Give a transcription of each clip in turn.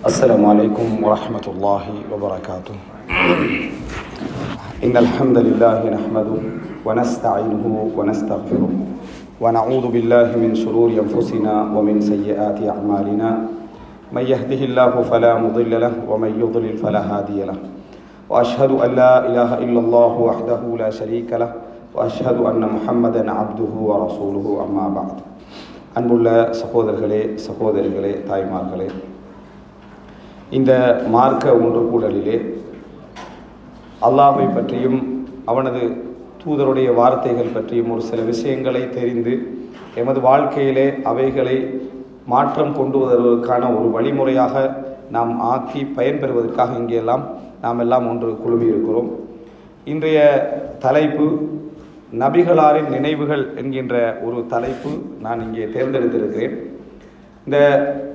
السلام عليكم ورحمة الله وبركاته. إن الحمد لله نحمده ونستعينه ونستغفره ونعوذ بالله من شرور أنفسنا ومن سيئات أعمالنا. من يهده الله فلا مضل له ومن يضلل فلا هادي له. وأشهد أن لا إله إلا الله وحده لا شريك له. وأشهد أن محمدا عبده ورسوله أما بعد. أنبل سخوذر غلي سخوذر غلي تايمار غلي இந்த மார்க்க ஒன்று கூடலிலே அல்லாஹை பற்றியும் அவனது தூதருடைய வார்த்தைகள் பற்றியும் ஒரு சில விஷயங்களை தெரிந்து எமது வாழ்க்கையிலே அவைகளை மாற்றம் கொண்டு வருவதற்கான ஒரு வழிமுறையாக நாம் ஆக்கி பயன்பெறுவதற்காக இங்கெல்லாம் நாம் எல்லாம் ஒன்று குழுமி இருக்கிறோம் இன்றைய தலைப்பு நபிகளாரின் நினைவுகள் என்கின்ற ஒரு தலைப்பு நான் இங்கே தேர்ந்தெடுத்திருக்கிறேன். இந்த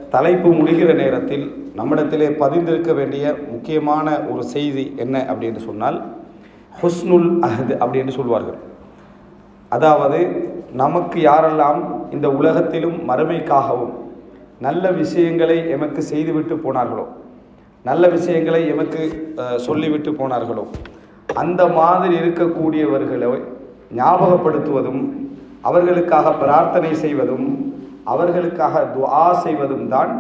தலைப்பு முடிகிற நேரத்தில் நம்மிடத்திலே பதிந்திருக்க வேண்டிய முக்கியமான ஒரு செய்தி என்ன அப்படின்னு சொன்னால் ஹுஸ்னுல் அஹது அப்படின்னு சொல்வார்கள். அதாவது நமக்கு யாரெல்லாம் இந்த உலகத்திலும் மறுமைக்காகவும் நல்ல விஷயங்களை எமக்கு செய்துவிட்டு போனார்களோ நல்ல விஷயங்களை எமக்கு சொல்லிவிட்டு போனார்களோ அந்த மாதிரி இருக்கக்கூடியவர்களை ஞாபகப்படுத்துவதும் அவர்களுக்காக பிரார்த்தனை செய்வதும் அவர்களுக்காக துவா செய்வதும் தான்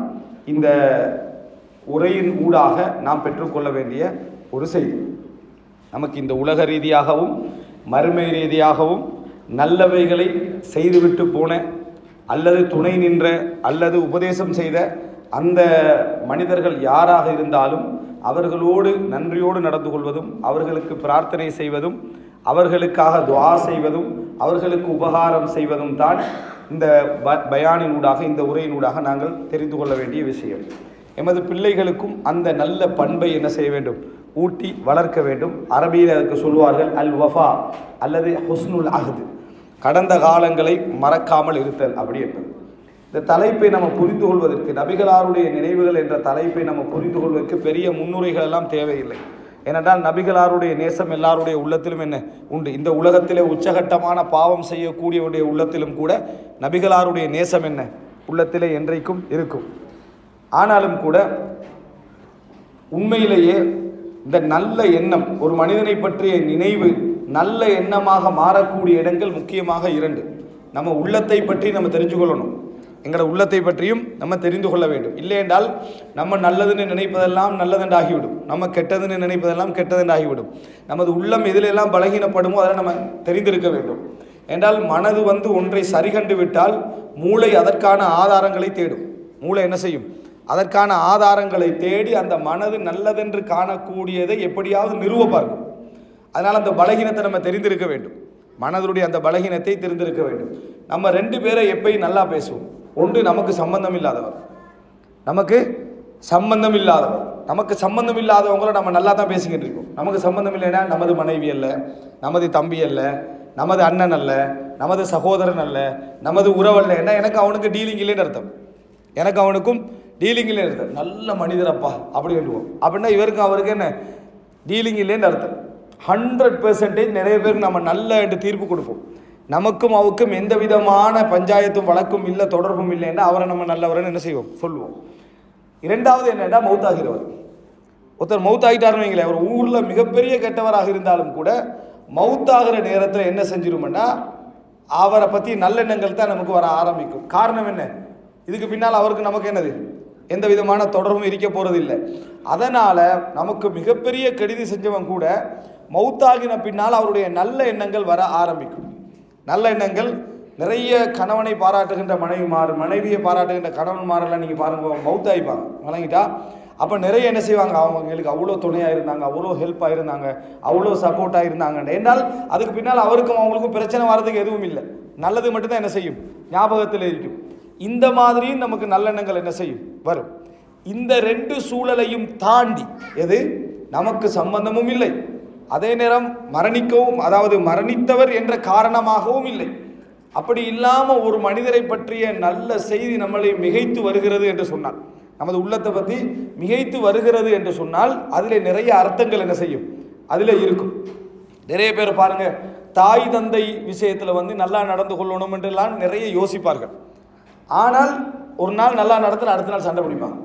இந்த உரையின் ஊடாக நாம் பெற்றுக்கொள்ள வேண்டிய ஒரு செய்தி. நமக்கு இந்த உலக ரீதியாகவும் மறுமை ரீதியாகவும் நல்லவைகளை செய்துவிட்டு போன அல்லது துணை நின்ற அல்லது உபதேசம் செய்த அந்த மனிதர்கள் யாராக இருந்தாலும் அவர்களோடு நன்றியோடு நடந்து கொள்வதும் அவர்களுக்கு பிரார்த்தனை செய்வதும் அவர்களுக்காக துவா செய்வதும் அவர்களுக்கு உபகாரம் செய்வதும் தான் இந்த ப பயானினூடாக இந்த உரையினூடாக நாங்கள் தெரிந்து கொள்ள வேண்டிய விஷயம். எமது பிள்ளைகளுக்கும் அந்த நல்ல பண்பை என்ன செய்ய வேண்டும்? ஊட்டி வளர்க்க வேண்டும். அரபியில் அதற்கு சொல்வார்கள் அல் வஃபா அல்லது ஹுஸ்னுல் அஹது கடந்த காலங்களை மறக்காமல் இருத்தல் அப்படி என்பது. இந்த தலைப்பை நம்ம புரிந்து கொள்வதற்கு நபிகளாருடைய நினைவுகள் என்ற தலைப்பை நம்ம புரிந்து கொள்வதற்கு பெரிய முன்னுரைகள் எல்லாம் தேவையில்லை. ஏனென்றால் நபிகளாருடைய நேசம் எல்லாருடைய உள்ளத்திலும் என்ன? உண்டு. இந்த உலகத்திலே உச்சகட்டமான பாவம் செய்யக்கூடியவருடைய உள்ளத்திலும் கூட நபிகளாருடைய நேசம் என்ன? உள்ளத்திலே என்றைக்கும் இருக்கும். ஆனாலும் கூட உண்மையிலேயே இந்த நல்ல எண்ணம் ஒரு மனிதனை பற்றிய நினைவு நல்ல எண்ணமாக மாறக்கூடிய இடங்கள் முக்கியமாக இரண்டு. நம்ம உள்ளத்தை பற்றி நம்ம தெரிஞ்சு கொள்ளணும். எங்களோட உள்ளத்தை பற்றியும் நம்ம தெரிந்து கொள்ள வேண்டும். இல்லை என்றால் நம்ம நல்லதுன்னு நினைப்பதெல்லாம் நல்லதென்று ஆகிவிடும் நம்ம கெட்டதுன்னு நினைப்பதெல்லாம் கெட்டதென்று ஆகிவிடும் நமது உள்ளம் எதிலெல்லாம் பலகீனப்படுமோ அதை நம்ம தெரிந்திருக்க வேண்டும். என்றால் மனது வந்து ஒன்றை சரிகண்டு விட்டால் மூளை அதற்கான ஆதாரங்களை தேடும். மூளை என்ன செய்யும்? அதற்கான ஆதாரங்களை தேடி அந்த மனது நல்லதென்று காணக்கூடியதை எப்படியாவது நிறுவ பார்க்கும். அதனால் அந்த பலகீனத்தை நம்ம தெரிந்திருக்க வேண்டும். மனதனுடைய அந்த பலகீனத்தை தெரிந்திருக்க வேண்டும். நம்ம ரெண்டு பேரை எப்பயும் நல்லா பேசுவோம். ஒன்று நமக்கு சம்பந்தம் இல்லாதவர். நமக்கு சம்பந்தம் இல்லாதவர். நமக்கு சம்பந்தம் இல்லாதவங்கள நம்ம நல்லா தான் பேசிக்கிட்டு இருக்கோம். நமக்கு சம்பந்தம் இல்லைன்னா நமது மனைவி அல்ல நமது தம்பி அல்ல நமது அண்ணன் அல்ல நமது சகோதரன் அல்ல நமது உறவல்ல ஏன்னா எனக்கு அவனுக்கு டீலிங் இல்லைன்னு அர்த்தம். எனக்கு அவனுக்கும் டீலிங்கில் இல்லைன்னு அர்த்தம் நல்ல மனிதரப்பா அப்படி சொல்லுவோம். அப்படின்னா இவருக்கு அவருக்கு என்ன? டீலிங் இல்லைன்னு அர்த்தம் ஹண்ட்ரட் பெர்சன்டேஜ் நிறைய பேருக்கு நம்ம நல்ல என்று தீர்ப்பு கொடுப்போம். நமக்கும் அவருக்கும் எந்த விதமான பஞ்சாயத்தும் வழக்கும் இல்லை தொடர்பும் இல்லைன்னா அவரை நம்ம நல்லவரன்னு என்ன செய்வோம்? சொல்லுவோம். இரண்டாவது என்னென்னா மௌத்தாகிறவர் ஒருத்தர் மௌத்தாகிட்டாருன்னு வைங்களேன் அவர் ஊரில் மிகப்பெரிய கெட்டவராக இருந்தாலும் கூட மௌத்தாகிற நேரத்தில் என்ன செஞ்சிருமென்னா அவரை பற்றி நல்லெண்ணங்கள் தான் நமக்கு வர ஆரம்பிக்கும். காரணம் என்ன? இதுக்கு பின்னால் அவருக்கு நமக்கு என்னது? எந்த விதமான தொடர்பும் இருக்க போகிறதில்லை அதனால் நமக்கு மிகப்பெரிய கெடுதி செஞ்சவன் கூட மௌத்தாகின பின்னால் அவருடைய நல்ல எண்ணங்கள் வர ஆரம்பிக்கும். நல்ல எண்ணங்கள் நிறைய கணவனை பாராட்டுகின்ற மனைவிமார் மனைவியை பாராட்டுகின்ற கணவன்மாரெல்லாம் நீங்கள் பாருங்க மௌத்தாயிப்பாங்க வழங்கிட்டா அப்போ நிறைய என்ன செய்வாங்க? அவங்களுக்கு அவ்வளோ துணையாக இருந்தாங்க அவ்வளோ ஹெல்ப்பாக இருந்தாங்க அவ்வளோ சப்போர்ட்டாக இருந்தாங்க என்றால் அதுக்கு பின்னால் அவருக்கும் அவங்களுக்கும் பிரச்சனை வர்றதுக்கு எதுவும் இல்லை. நல்லது மட்டும்தான் என்ன செய்யும்? ஞாபகத்தில் இருக்கும். இந்த மாதிரியும் நமக்கு நல்லெண்ணங்கள் என்ன செய்யும்? வரும். இந்த ரெண்டு சூழலையும் தாண்டி எது? நமக்கு சம்பந்தமும் இல்லை. அதே நேரம் மரணிக்கவும் அதாவது மரணித்தவர் என்ற காரணமாகவும் இல்லை. அப்படி இல்லாமல் ஒரு மனிதரை பற்றிய நல்ல செய்தி நம்மளை மிகைத்து வருகிறது என்று சொன்னார் நமது உள்ளத்தை பற்றி மிகைத்து வருகிறது என்று சொன்னால் அதில் நிறைய அர்த்தங்கள் என்ன செய்யும்? அதில் இருக்கும். நிறைய பேர் பாருங்கள் தாய் தந்தை விஷயத்தில் வந்து நல்லா நடந்து கொள்ளணும் என்றெல்லாம் நிறைய யோசிப்பார்கள். ஆனால் ஒரு நாள் நல்லா நடத்தின அடுத்த நாள் சண்டை பிடிப்பாங்க.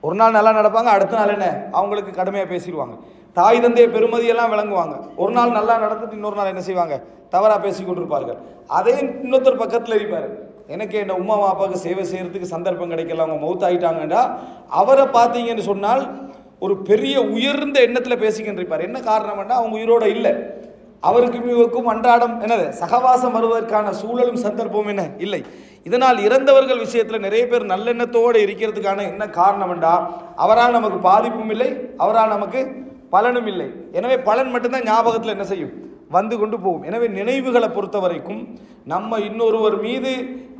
ஒரு நாள் நல்லா நடப்பாங்க அடுத்த நாள் என்ன? அவங்களுக்கு கடுமையாக பேசிடுவாங்க. தாய் தந்தைய பெருமதியெல்லாம் விளங்குவாங்க. ஒரு நாள் நல்லா நடந்துட்டு இன்னொரு நாள் என்ன செய்வாங்க? தவறாக பேசி கொண்டிருப்பார்கள். அதையும் இன்னொருத்தர் பக்கத்தில் இருப்பார். எனக்கு என் உமா அப்பாவுக்கு சேவை செய்கிறதுக்கு சந்தர்ப்பம் கிடைக்கல அவங்க மௌத் ஆயிட்டாங்கடா. அவரை பார்த்தீங்கன்னு சொன்னால் ஒரு பெரிய உயர்ந்த எண்ணத்தில் பேசிக்கிட்டு இருப்பார் என்ன காரணம்னா அவங்க உயிரோட இல்லை. அவருக்கும் இவருக்கும் அன்றாடம் என்னது? சகவாசம் வருவதற்கான சூழலும் சந்தர்ப்பமும் என்ன? இல்லை. இதனால் இறந்தவர்கள் விஷயத்தில் நிறைய பேர் நல்லெண்ணத்தோடு இருக்கிறதுக்கான என்ன காரணம்டா அவரால் நமக்கு பாதிப்பும் இல்லை அவரால் நமக்கு பலனும் இல்லை. எனவே பலன் மட்டும்தான் ஞாபகத்தில் என்ன செய்யும்? வந்து கொண்டு போகும். எனவே நினைவுகளை பொறுத்த வரைக்கும் நம்ம இன்னொருவர் மீது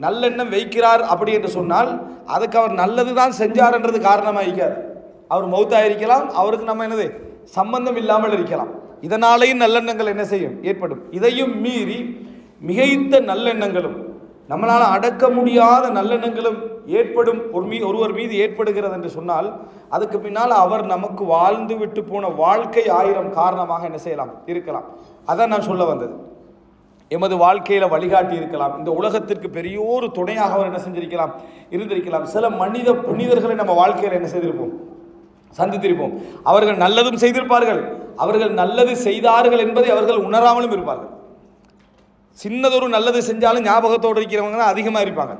நல்லெண்ணம் வைக்கிறார் அப்படி என்று சொன்னால் அதுக்கு அவர் நல்லது தான் செஞ்சார்ன்றது காரணமாகிக்காது அவர் மௌத்தாயிருக்கலாம் அவருக்கு நம்ம என்னது? சம்பந்தம் இல்லாமல் இருக்கலாம். இதனாலேயும் நல்லெண்ணங்கள் என்ன செய்யும்? ஏற்படும். இதையும் மீறி மிகைத்த நல்லெண்ணங்களும் நம்மளால் அடக்க முடியாத நல்லெண்ணங்களும் ஏற்படும் ஒரு மீ ஒருவர் மீது ஏற்படுகிறது என்று சொன்னால் அதுக்கு பின்னால் அவர் நமக்கு வாழ்ந்து விட்டு போன வாழ்க்கை ஆயிரம் காரணமாக என்ன செய்யலாம்? இருக்கலாம். அதான் நான் சொல்ல வந்தது. எமது வாழ்க்கையில் வழிகாட்டி இருக்கலாம். இந்த உலகத்திற்கு பெரிய ஒரு துணையாக அவர் என்ன செஞ்சிருக்கலாம்? இருந்திருக்கலாம். சில மனித புனிதர்களை நம்ம வாழ்க்கையில் என்ன செய்திருப்போம்? சந்தித்திருப்போம். அவர்கள் நல்லதும் செய்திருப்பார்கள். அவர்கள் நல்லது செய்தார்கள் என்பதை அவர்கள் உணராமலும் இருப்பார்கள். சின்னதொரு நல்லது செஞ்சாலும் ஞாபகத்தோடு இருக்கிறவங்க தான் அதிகமாக இருப்பாங்க.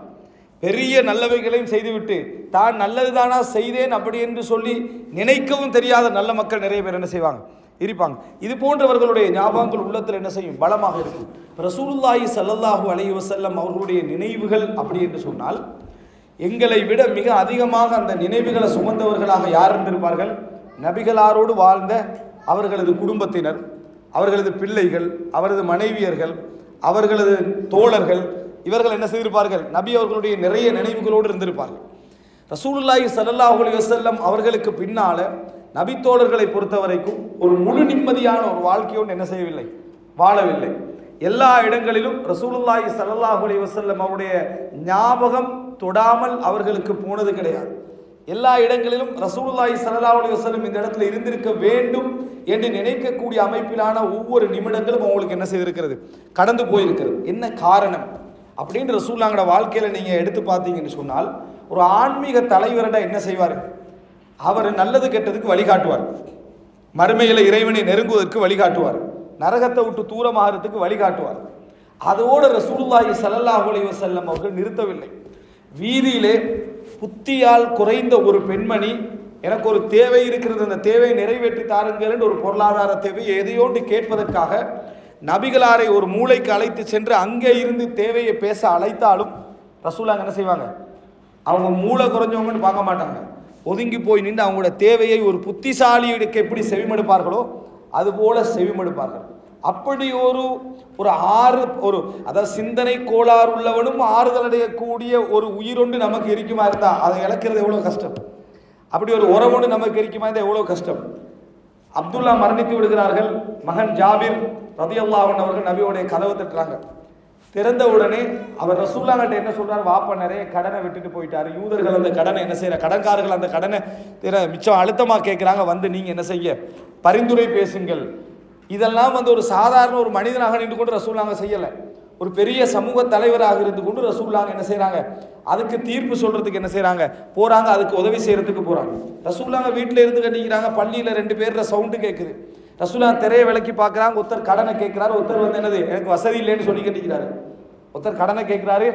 பெரிய நல்லவைகளையும் செய்துவிட்டு தான் நல்லது தானா செய்தேன் அப்படி என்று சொல்லி நினைக்கவும் தெரியாத நல்ல மக்கள் நிறைய பேர் என்ன செய்வாங்க? இருப்பாங்க. இது போன்றவர்களுடைய ஞாபகங்கள் உள்ளத்தில் என்ன செய்யும்? பலமாக இருக்கும். ரசூலுல்லாஹி சல்லல்லாஹூ அலைஹி வசல்லம் அவர்களுடைய நினைவுகள் அப்படி என்று சொன்னால் எங்களை விட மிக அதிகமாக அந்த நினைவுகளை சுமந்தவர்களாக யார் இருந்திருப்பார்கள்? நபிகளாரோடு வாழ்ந்த அவர்களது குடும்பத்தினர் அவர்களது பிள்ளைகள் அவரது மனைவியர்கள் அவர்களது தோழர்கள் இவர்கள் என்ன செய்திருப்பார்கள்? நபி அவர்களுடைய நிறைய நினைவுகளோடு இருந்திருப்பார்கள். ரசூலுல்லாஹி ஸல்லல்லாஹு அலைஹி வஸல்லம் அவர்களுக்கு பின்னால நபி தோழர்களை பொறுத்த வரைக்கும் ஒரு முழு நிம்மதியான ஒரு வாழ்க்கையோடு என்ன செய்யவில்லை? வாழவில்லை. எல்லா இடங்களிலும் ரசூலுல்லாஹி ஸல்லல்லாஹு அலைஹி வஸல்லம் அவருடைய ஞாபகம் தொடாமல் அவர்களுக்கு போனது கிடையாது. எல்லா இடங்களிலும் ரசூலுல்லாஹி ஸல்லல்லாஹு அலைஹி வஸல்லம் இந்த இடத்துல இருந்திருக்க வேண்டும் என்று நினைக்கக்கூடிய அமைப்பிலான ஒவ்வொரு நிமிடங்களும் அவங்களுக்கு என்ன செய்திருக்கிறது? கடந்து போயிருக்கிறது. என்ன காரணம்? அப்படின்னு ரசூல்லாங்கட வாழ்க்கையில் நீங்கள் எடுத்து பார்த்தீங்கன்னு சொன்னால் ஒரு ஆன்மீக தலைவரிட என்ன செய்வார்? அவர் நல்லது கெட்டதுக்கு வழிகாட்டுவார். மறுமையில் இறைவனை நெருங்குவதற்கு வழிகாட்டுவார். நரகத்தை விட்டு தூரமாகிறதுக்கு வழிகாட்டுவார். அதோடு ரசூலுல்லாஹி சல்லல்லாஹ் அலைஹி வஸல்லம் அவர்கள் நிறுத்தவில்லை. வீதியிலே புத்தியால் குறைந்த ஒரு பெண்மணி எனக்கு ஒரு தேவை இருக்கிறது அந்த தேவையை நிறைவேற்றி தாருங்கள் என்று ஒரு பொருளாதார தேவை எதையோண்டு கேட்பதற்காக நபிகளாரை ஒரு மூளைக்கு அழைத்து சென்று அங்கே இருந்து தேவையை பேச அழைத்தாலும் ரசூலாங்க என்ன செய்வாங்க? அவங்க மூளை குறைஞ்சவங்கன்னு பார்க்க மாட்டாங்க. ஒதுங்கி போய் நின்று அவங்களோட தேவையை ஒரு புத்திசாலியுக்கு எப்படி செவிமடுப்பார்களோ அதுபோல செவிமடுப்பார்கள். அப்படி ஒரு ஒரு ஆறு ஒரு அதாவது சிந்தனை கோளாறு உள்ளவனும் ஆறுதல் அடையக்கூடிய ஒரு உயிரொன்று நமக்கு இருக்குமா இருந்தா அதை இழக்கிறது எவ்வளோ கஷ்டம்? அப்படி ஒரு உறவொன்று நமக்கு இருக்குமா இருந்தால் எவ்வளோ கஷ்டம்? அப்துல்லா மரணித்து விடுகிறார்கள். மகன் ஜாபிர் ரதியல்லாவன் அவர்கள் நபியோடைய கதவை தட்டுறாங்க. திறந்த உடனே அவர் ரசூல்லாங்கிட்ட என்ன சொல்றார்? வாப்பா நிறைய கடனை விட்டுட்டு போயிட்டாரு. யூதர்கள் அந்த கடனை என்ன செய்யற கடன்காரர்கள் அந்த கடனை திற மிச்சம் அழுத்தமாக கேட்குறாங்க வந்து நீங்க என்ன செய்ய? பரிந்துரை பேசுங்கள். இதெல்லாம் வந்து ஒரு சாதாரண ஒரு மனிதனாக நின்று கொண்டு ரசூல்லாங்க செய்யலை. ஒரு பெரிய சமூக தலைவராக இருந்து கொண்டு ரசூல்லாங்க என்ன செய்கிறாங்க அதுக்கு தீர்ப்பு சொல்கிறதுக்கு என்ன செய்கிறாங்க போகிறாங்க அதுக்கு உதவி செய்கிறதுக்கு போகிறாங்க ரசூல்லாங்க வீட்டில் இருந்து கட்டிக்கிறாங்க பள்ளியில் ரெண்டு பேர்ல சவுண்டு கேட்குது ரசூலா திரையை விலக்கி பார்க்குறாங்க ஒருத்தர் கடனை கேட்குறாரு ஒருத்தர் வந்து என்னது எனக்கு வசதி இல்லைன்னு சொல்லி கட்டிக்கிறாரு. ஒருத்தர் கடனை கேட்குறாரு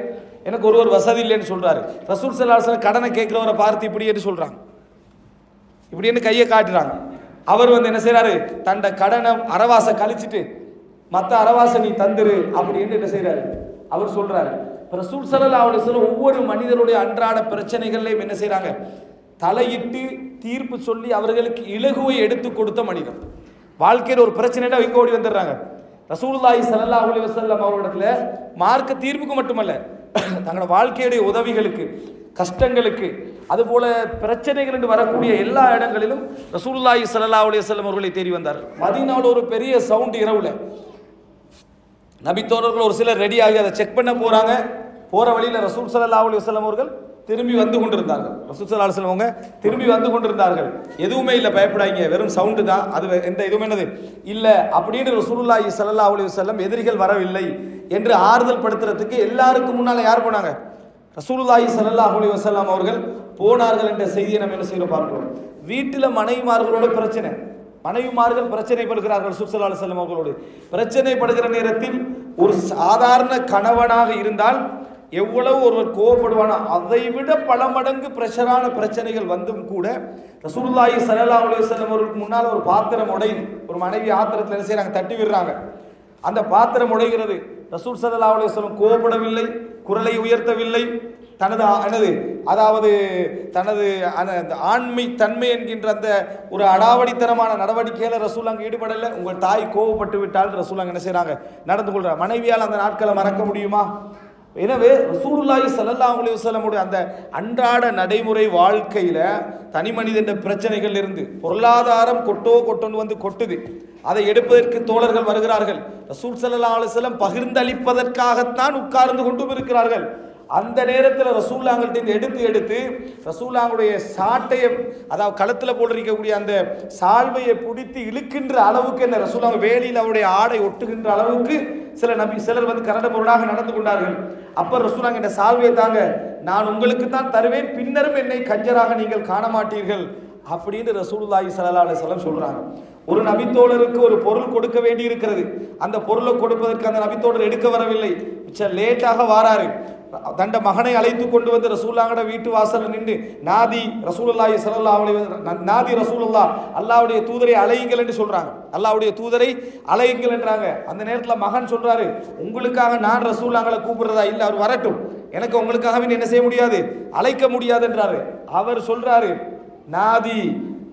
எனக்கு ஒரு ஒரு வசதி இல்லைன்னு சொல்கிறாரு ரசூல் சல்லாஹ் கடனை கேட்குறவரை பார்த்து இப்படி என்று சொல்கிறாங்க இப்படின்னு கையை காட்டுறாங்க. அவர் வந்து என்ன செய்கிறாரு தண்ட கடனை அரவாசை கழிச்சிட்டு மற்ற அரவாசை நீ தந்துரு அப்படின்னு என்ன செய்கிறாரு அவர் சொல்கிறாரு இப்ப ரசூல் சல்லா அலுவலம் ஒவ்வொரு மனிதருடைய அன்றாட பிரச்சனைகள்லையும் என்ன செய்கிறாங்க தலையிட்டு தீர்ப்பு சொல்லி அவர்களுக்கு இலகுவை எடுத்து கொடுத்த மனிதன் வாழ்க்கையில் ஒரு பிரச்சனைனா இங்கே ஓடி வந்துடுறாங்க. ரசூல்லாஹி சல்லா அலி வஸல்லம் அவர்களிடத்தில் மார்க்க தீர்ப்புக்கு மட்டுமல்ல தங்களோட வாழ்க்கையுடைய உதவிகளுக்கு கஷ்டங்களுக்கு அதுபோல பிரச்சனைகள் என்று வரக்கூடிய எல்லா இடங்களிலும் ரசூலுல்லாஹி சல்லா அலைஹி வஸல்லம் அவர்களை தேடி வந்தார். மதீனாவில் ஒரு பெரிய சவுண்ட் இரவுல. நபித்தோழர்கள் ஒரு சிலர் ரெடி ஆகி அதை செக் பண்ண போறாங்க. போற வழியில் ரசூல் சல்லா அலைஹி வஸல்லம் அவர்கள் திரும்பி வந்து கொண்டிருந்தார்கள். ரசூல் சல்லா அலுவலம் அவங்க திரும்பி வந்து கொண்டிருந்தார்கள். எதுவுமே இல்லை பயப்படாதீங்க. வெறும் சவுண்டு தான். அது எந்த இதுவும் என்னது? இல்லை அப்படின்னு ரசூலுல்லாஹி சல்லா அலைஹி செல்லம் எதிரிகள் வரவில்லை என்று ஆறுதல் படுத்துறதுக்கு எல்லாருக்கும் முன்னால் யார் போனாங்க? ரசூலுல்லாஹி சல்லாஹ் அலி வஸல்லம் அவர்கள் போனார்கள் என்ற செய்தியை நம்ம என்ன செய்யறோம் பார்க்கிறோம். வீட்டில் மனைவிமார்களோட பிரச்சனை. மனைவிமார்கள் பிரச்சனை படுகிறார்கள் சுசலா செல்லம் அவர்களோடு. பிரச்சனைப்படுகிற நேரத்தில் ஒரு சாதாரண கணவனாக இருந்தால் எவ்வளவு ஒருவர் கோவப்படுவானோ அதை விட பல மடங்கு பிரஷரான பிரச்சனைகள் வந்தும் கூட ரசூலுல்லாஹி சல்லா அலைஹி வஸல்லம் அவர்களுக்கு முன்னால் ஒரு பாத்திரம் உடையுது. ஒரு மனைவி ஆத்திரத்தில் என்ன செய்றாங்க தட்டி விடுறாங்க. அந்த பாத்திரம் உடைகிறது. ரசூல் ஸல்லல்லாஹு அலுவலம் கோபப்படவில்லை குரலை உயர்த்தவில்லை. தனது ஆ- அதாவது தனது அந்த அந்த ஆண்மை தன்மை என்கின்ற அந்த ஒரு அடாவடித்தனமான நடவடிக்கையில் ரசூல் அங்கே ஈடுபடலை. உங்கள் தாய் கோவப்பட்டு விட்டால் ரசூல் அங்கே என்ன செய்கிறாங்க நடந்து கொள்கிறார் மனைவியால் அந்த நாட்களை மறக்க முடியுமா? எனவே ரசூலுல்லாஹி ஸல்லல்லாஹு அலைஹி வஸல்லமுடைய அந்த அன்றாட நடைமுறை வாழ்க்கையில தனி மனிதன்ற பிரச்சனைகள் இருந்து பொருளாதாரம் கொட்டோ கொட்டோன்னு வந்து கொட்டுது. அதை எடுப்பதற்கு தோழர்கள் வருகிறார்கள். ரசூல் ஸல்லல்லாஹு அலைஹி வஸல்லம் பகிர்ந்தளிப்பதற்காகத்தான் உட்கார்ந்து கொண்டும் இருக்கிறார்கள். அந்த நேரத்தில் ரசூல்லாங்கள்ட்ட எடுத்து எடுத்து ரசூல்லாங்களுடைய சாட்டையை அதாவது களத்தில் போட்டிருக்கக்கூடிய அந்த சால்வையை பிடித்து இழுக்கின்ற அளவுக்கு என்ன ரசூல்லாங்க வேலியில் அவருடைய ஆடை ஒட்டுகின்ற அளவுக்கு சில நபி சிலர் வந்து கரட பொருளாக நடந்து கொண்டார்கள். அப்போ ரசூலாங்க இந்த சால்வையை தாங்க நான் உங்களுக்கு தான் தருவேன் பின்னரும் என்னை கஞ்சராக நீங்கள் காண மாட்டீர்கள் அப்படின்னு ரசூலுல்லாஹி ஸல்லல்லாஹு அலைஹி சொல்கிறாங்க ஒரு நபித்தோழருக்கு ஒரு பொருள் கொடுக்க வேண்டி இருக்கிறது அந்த பொருளை கொடுப்பதற்கு அந்த நபித்தோழர் எடுக்க வரவில்லை. மிச்சம் லேட்டாக வாராரு. தண்ட மகனை அழைத்து கொண்டு வந்து ரசூல்லாங்கட வீட்டு வாசலில் நின்று நாதி ரசூலுல்லாஹி ஸல்லல்லாஹு அவளை நாதி ரசூலுல்லாஹ் அல்லாவுடைய தூதரை அலையுங்கள் என்று சொல்கிறாங்க அல்லாவுடைய தூதரை அலையுங்கள் என்றாங்க. அந்த நேரத்தில் மகன் சொல்கிறாரு உங்களுக்காக நான் ரசூல்லாங்களை கூப்பிடுறதா? இல்லை அவர் வரட்டும். எனக்கு உங்களுக்காகவே என்ன செய்ய முடியாது? அழைக்க முடியாது என்றாரு. அவர் சொல்கிறாரு நாதி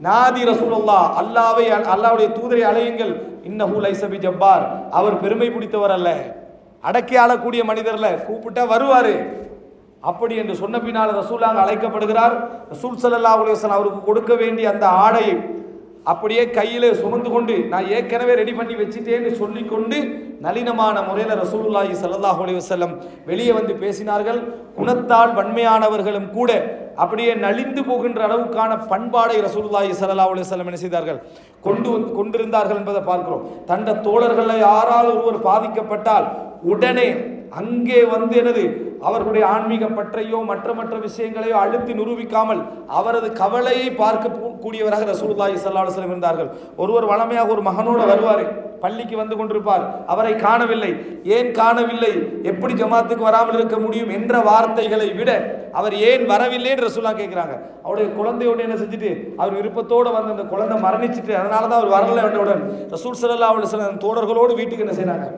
நாதி ரசூலுல்லாஹ் அல்லாவை அல்லாவுடைய தூதரை அலையுங்கள் இன்னஹூ லைசபி ஜப்பார். அவர் பெருமை பிடித்தவர் அல்ல. அடக்கி ஆளக்கூடிய மனிதரில் கூப்பிட்டா வருவார். அப்படி என்று சொன்ன பின்னால் ரசூலாங்க அழைக்கப்படுகிறார். ரசூல் சல்லா அலைஹி அவருக்கு கொடுக்க வேண்டிய அந்த ஆடையை அப்படியே கையில் சுமந்து கொண்டு நான் ஏற்கனவே ரெடி பண்ணி வச்சிட்டேன்னு சொல்லிக்கொண்டு நளினமான முறையில் ரசூலுல்லாஹி சல்லாஹ் அலி வஸல்லம் வெளியே வந்து பேசினார்கள். குணத்தால் வன்மையானவர்களும் கூட அப்படியே நலிந்து போகின்ற அளவுக்கான பண்பாடை ரசூலுல்லாஹி ஸல்லல்லாஹு அலைஹி வஸல்லம் என்ன செய்தார்கள்? கொண்டு வந்து கொண்டிருந்தார்கள் என்பதை பார்க்கிறோம். தண்ட தோழர்களை யாரால் ஒருவர் பாதிக்கப்பட்டால் உடனே அங்கே வந்து எனது அவர்களுடைய ஆன்மீக பற்றையோ மற்ற மற்ற விஷயங்களையோ அழுத்தி நிரூபிக்காமல் அவரது கவலையை பார்க்க கூடியவராக ரசூலுல்லாஹி சல்லாஹ் இருந்தார்கள். ஒருவர் வளமையாக ஒரு மகனோட வருவார். பள்ளிக்கு வந்து கொண்டிருப்பார். அவரை காணவில்லை. ஏன் காணவில்லை? எப்படி ஜமாத்துக்கு வராமல் இருக்க முடியும் என்ற வார்த்தைகளை விட அவர் ஏன் வரவில்லை என்று ரசூலா கேட்குறாங்க. அவருடைய குழந்தையோடு என்ன செஞ்சுட்டு அவர் விருப்பத்தோடு வந்து அந்த குழந்தை மரணிச்சிட்டு அதனால தான் அவர் வரல என்றவுடன் ரசூல் ஸல்லல்லாஹு அலைஹி சில தோழர்களோடு வீட்டுக்கு என்ன செய்கிறாங்க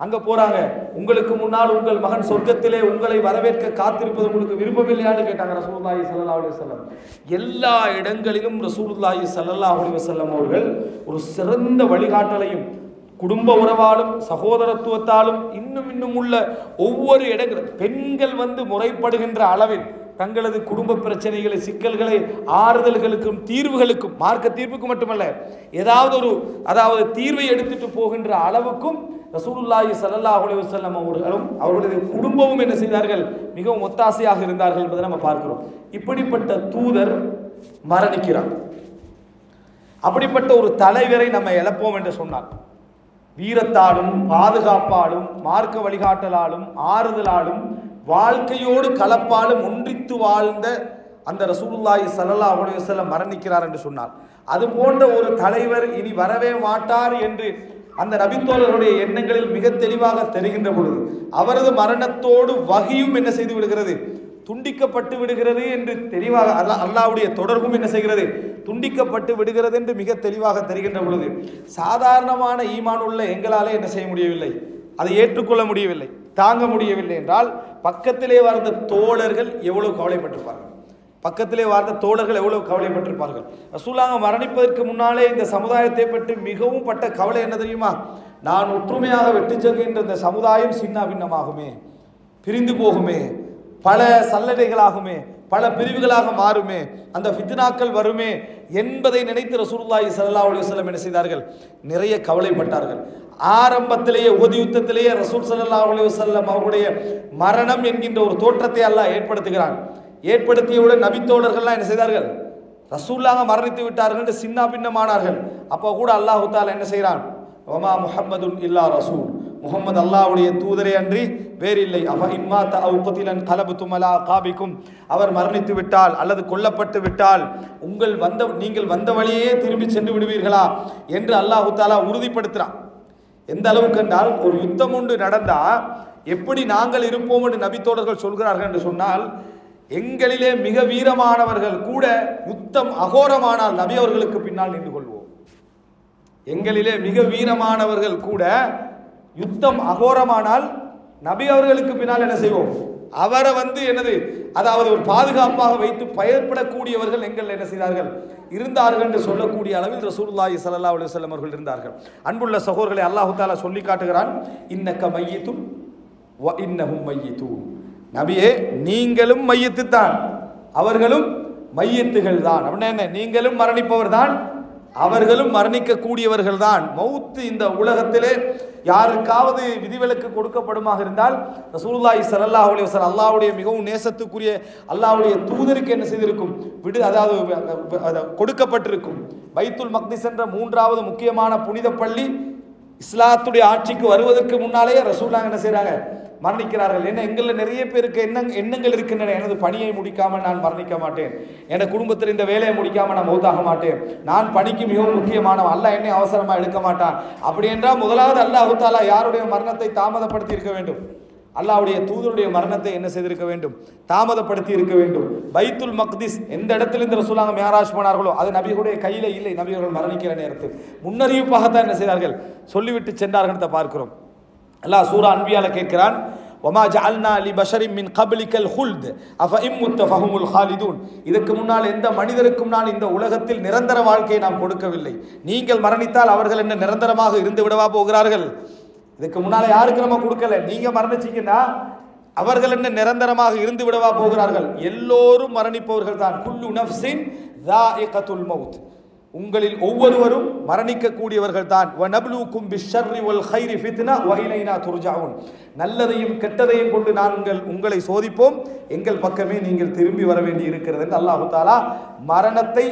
அங்க போறாங்க. உங்களுக்கு முன்னால் உங்கள் மகன் சொர்க்கத்திலே உங்களை வரவேற்க காத்திருப்பது உங்களுக்கு விருப்பமில்லையான்னு கேட்டாங்க ரசூல்லாஹி சல்லா அலைஹி வஸல்லம். எல்லா இடங்களிலும் ரசூலுல்லாஹி சல்லா அலைஹி வஸல்லம் அவர்கள் ஒரு சிறந்த வழிகாட்டலையும் குடும்ப உறவாலும் சகோதரத்துவத்தாலும் இன்னும் இன்னும் உள்ள ஒவ்வொரு இடங்கள் பெண்கள் வந்து முறைப்படுகின்ற அளவில் தங்களது குடும்ப பிரச்சனைகளை சிக்கல்களை ஆறுதல்களுக்கும் தீர்வுகளுக்கும் மார்க்க தீர்வுக்கு மட்டுமல்ல ஏதாவது ஒரு அதாவது தீர்வை எடுத்துட்டு போகின்ற அளவுக்கும் ரசூலுல்லாஹி ஸல்லல்லாஹு அலைஹி வஸல்லம் அவர்களும் அவர்களது குடும்பமும் என்ன செய்தார்கள்? மிகவும் ஒத்தாசையாக இருந்தார்கள் என்பதை நம்ம பார்க்கிறோம். இப்படிப்பட்ட தூதர் மரணிக்கிறார். அப்படிப்பட்ட ஒரு தலைவரை நம்ம இழப்போம் என்று சொன்னார் வீரத்தாலும் பாதுகாப்பாலும் மார்க்க வழிகாட்டலாலும் ஆறுதலாலும் வாழ்க்கையோடு கலப்பாலும் ஒன்றித்து வாழ்ந்த அந்த ரசூலுல்லாஹி சல்லா அலைஹி மரணிக்கிறார் என்று சொன்னார் அது போன்ற ஒரு தலைவர் இனி வரவே மாட்டார் என்று அந்த நபித்தோழருடைய எண்ணங்களில் மிக தெளிவாக தெரிகின்ற பொழுது அவரது மரணத்தோடு வகையும் என்ன செய்து விடுகிறது? துண்டிக்கப்பட்டு விடுகிறது என்று தெளிவாக அல்லா அல்லாவுடைய தொடர்பும் என்ன செய்கிறது? துண்டிக்கப்பட்டு விடுகிறது என்று மிக தெளிவாக தெரிகின்ற பொழுது சாதாரணமான ஈமான் உள்ள எங்களாலே என்ன செய்ய முடியவில்லை? அதை ஏற்றுக்கொள்ள முடியவில்லை தாங்க முடியவில்லை என்றால் பக்கத்திலே வாழ்ந்த தோழர்கள் எவ்வளவு கவலைப்பட்டிருப்பார்கள்? பக்கத்திலே வாழ்ந்த தோழர்கள் எவ்வளவு கவலைப்பட்டிருப்பார்கள்? ரசூலாங்க மரணிப்பதற்கு முன்னாலே இந்த சமுதாயத்தை பற்றி மிகவும் பட்ட கவலை என்ன தெரியுமா? நான் ஒற்றுமையாக வெட்டி செல்கின்ற இந்த சமுதாயம் சின்ன பின்னமாகுமே. பிரிந்து போகுமே. பல சல்லடைகளாகுமே. பல பிரிவுகளாக மாறுமே. அந்த ஃபித்னாக்கள் வருமே என்பதை நினைத்து ரசூலுல்லாஹி சல்லா அலைஹி வஸல்லம் என்ன செய்தார்கள்? நிறைய கவலைப்பட்டார்கள். ஆரம்பத்திலேயே உகதி யுத்தத்திலேயே ரசூல் சல்லா அலைஹி வஸல்லம் அவருடைய மரணம் என்கின்ற ஒரு தோற்றத்தை அல்லாஹ் ஏற்படுத்துகிறான். ஏற்படுத்தியவுடன் நபித்தோழர்கள்லாம் என்ன செய்தார்கள்? ரசூல்லாக மரணித்து விட்டார்கள் என்று சின்ன பின்னமானார்கள் அப்போ கூட அல்லாஹு தாலா என்ன செய்கிறான்? ஒமா முஹம்மதுன் இல்லா ரசூல். முகமது அல்லாஹ்வுடைய தூதரே அன்றி வேறில்லை. அவ இம்மாத்த அவுகத்திலன் கலபு துமலா காபிக்கும். அவர் மரணித்து விட்டால் அல்லது கொல்லப்பட்டு விட்டால் உங்கள் வந்த நீங்கள் வந்த வழியே திரும்பி சென்று விடுவீர்களா என்று அல்லாஹு தாலா உறுதிப்படுத்துகிறான் எந்த அளவுக்கு என்றால் ஒரு யுத்தம் ஒன்று நடந்தால் எப்படி நாங்கள் இருப்போம் என்று நபித்தோழர்கள் சொல்கிறார்கள் என்று சொன்னால் எங்களிலே மிக வீரமானவர்கள் கூட யுத்தம் அகோரமானால் நபி அவர்களுக்கு பின்னால் நின்று கொள்வோம் எங்களிலே மிக வீரமானவர்கள் கூட யுத்தம் அகோரமானால் நபி அவர்களுக்கு பின்னால் என்ன செய்வோம்? அவரை வந்து என்னது? அதாவது ஒரு பாதுகாப்பாக வைத்து பயப்படக்கூடியவர்கள் எங்கள் என்ன செய்தார்கள்? இருந்தார்கள் என்று சொல்லக்கூடிய அளவில் ரசூலுல்லாஹி சல்லா அலி வஸல்லம் அவர்கள் இருந்தார்கள். அன்புள்ள சகோதரர்களை அல்லாஹு தாலா சொல்லி காட்டுகிறான் இன்னக்க மையத்தும் வ மையத்தும் நபியே நீங்களும் மையத்து தான் அவர்களும் மையத்துகள் தான் அப்படின்னா என்ன? நீங்களும் மரணிப்பவர் தான் அவர்களும் மரணிக்கக்கூடியவர்கள் தான் மௌத்து இந்த உலகத்திலே யாருக்காவது விதிவிலக்கு கொடுக்கப்படுமாக இருந்தால் ரசூல்லாய் ஸல்லல்லாஹு அலைஹி சார் அல்லாஹுடைய மிகவும் நேசத்துக்குரிய அல்லாஹ்வுடைய தூதருக்கு என்ன செய்திருக்கும்? விடு அதாவது கொடுக்கப்பட்டிருக்கும். பைத்துல் மக்திஸ் என்ற மூன்றாவது முக்கியமான புனித பள்ளி இஸ்லாத்துடைய ஆட்சிக்கு வருவதற்கு முன்னாலேயே ரசூலாங்க என்ன செய்கிறாங்க மரணிக்கிறார்கள். ஏன்னா எங்களில் நிறைய பேருக்கு எண்ணங் எண்ணங்கள் இருக்கின்றன எனது பணியை முடிக்காமல் நான் மரணிக்க மாட்டேன். என் குடும்பத்தில் இந்த வேலையை முடிக்காமல் நான் மௌத்தாக மாட்டேன். நான் பணிக்கு மிகவும் முக்கியமானவன் அல்ல என்னை அவசரமாக எடுக்க மாட்டான். அப்படி என்றால் முதலாவது அல்லாஹு தாலா யாருடைய மரணத்தை தாமதப்படுத்தி இருக்க வேண்டும்? அல்லாவுடைய தூதருடைய மரணத்தை என்ன செய்திருக்க வேண்டும்? தாமதப்படுத்தி இருக்க வேண்டும். பைத்துல் மக்திஸ் எந்த இடத்துல இந்த ரசூலாங்க மேராஜ் போனார்களோ அது நபிகளுடைய கையில இல்லை. நபிகள் மரணிக்கிற நேரத்தில். முன்னறிவிப்பாகத்தான் என்ன செய்தார்கள்? சொல்லிவிட்டு சென்றார்கள் பார்க்கிறோம். அல்லாஹ் சூரா அன்பியால கேட்கிறான் ஒமா ஜால்னா அலி பஷரிம் மின் கபலிக்கல் ஹுல்த் அஃப இம்முத்த ஃபஹுமுல் ஹாலிதூன்? இதுக்கு முன்னால் எந்த மனிதருக்கும் நான் இந்த உலகத்தில் நிரந்தர வாழ்க்கையை நாம் கொடுக்கவில்லை. நீங்கள் மரணித்தால் அவர்கள் என்ன நிரந்தரமாக இருந்து விடவா போகிறார்கள்? இதுக்கு முன்னால யாருக்கு நம்ம கொடுக்கல? நீங்க மரணிச்சீங்கன்னா அவர்கள் என்ன நிரந்தரமாக இருந்து விடவா போகிறார்கள்? எல்லோரும் மரணிப்பவர்கள் தான். குல்லு நஃப்ஸின் தாஇகத்துல் மவுத் உங்களில் ஒவ்வொருவரும் மரணிக்கக்கூடியவர்கள் தான். வனப்லூக்கும் பிஷர்ரி வல் ஹைரி ஃபித்னா வ இலைனா நல்லதையும் கெட்டதையும் கொண்டு நாங்கள் உங்களை சோதிப்போம். எங்கள் பக்கமே நீங்கள் திரும்பி வர வேண்டி இருக்கிறது என்று அல்லாஹு தாலா மரணத்தை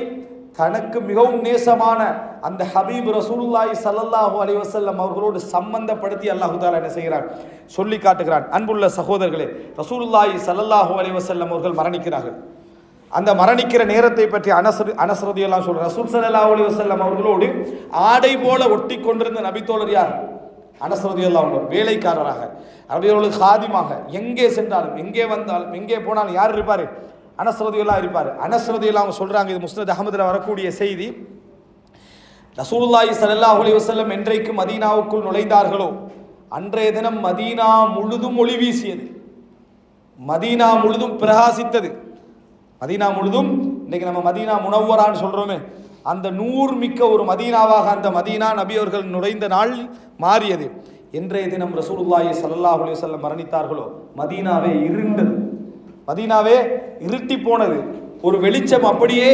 தனக்கு மிகவும் நேசமான அந்த ஹபீப் ரசூல்லாய் சல்லல்லாஹு அலைஹி அவர்களோடு சம்பந்தப்படுத்தி அல்லாஹுதாலா என்ன செய்கிறான்? சொல்லி காட்டுகிறான். அன்புள்ள சகோதரர்களே ரசூலுல்லாஹி சல்லல்லாஹு அலைஹி அவர்கள் மரணிக்கிறார்கள். அந்த மரணிக்கிற நேரத்தை பற்றி அனசரு அனசரதியெல்லாம் சொல்ற ரசூல் சல்லா அலி வசல்லம் அவர்களோடு ஆடை போல ஒட்டி கொண்டிருந்த நபித்தோழர் யார்? அனசரதியெல்லாம் எல்லாம் வேலைக்காரராக. அவர்களுக்கு சாதிமாக எங்கே சென்றாலும் எங்கே வந்தாலும் எங்கே போனாலும் யார் இருப்பார்? அனஸ்ரதியெல்லாம் இருப்பார். அனஸ்ரதியெல்லாம் அவங்க சொல்கிறாங்க இது முஸ்னத் அகமதில் வரக்கூடிய செய்தி. ரசூலுல்லாஹி சல்லா அலி வசல்லம் என்றைக்கு மதீனாவுக்குள் நுழைந்தார்களோ அன்றைய தினம் மதீனா முழுதும் ஒளி வீசியது. மதீனா முழுதும் பிரகாசித்தது. மதீனா முழுதும் இன்னைக்கு நம்ம மதீனா முனவரான்னு சொல்கிறோமே அந்த நூறு மிக்க ஒரு மதீனாவாக அந்த மதீனா நபி அவர்கள் நுழைந்த நாள் மாறியது. இன்றைய தினம் ரசூலுல்லாஹி சல்லா அலி வல்லம் மரணித்தார்களோ மதீனாவே இருண்டது. மதீனாவே இருட்டி போனது. ஒரு வெளிச்சம் அப்படியே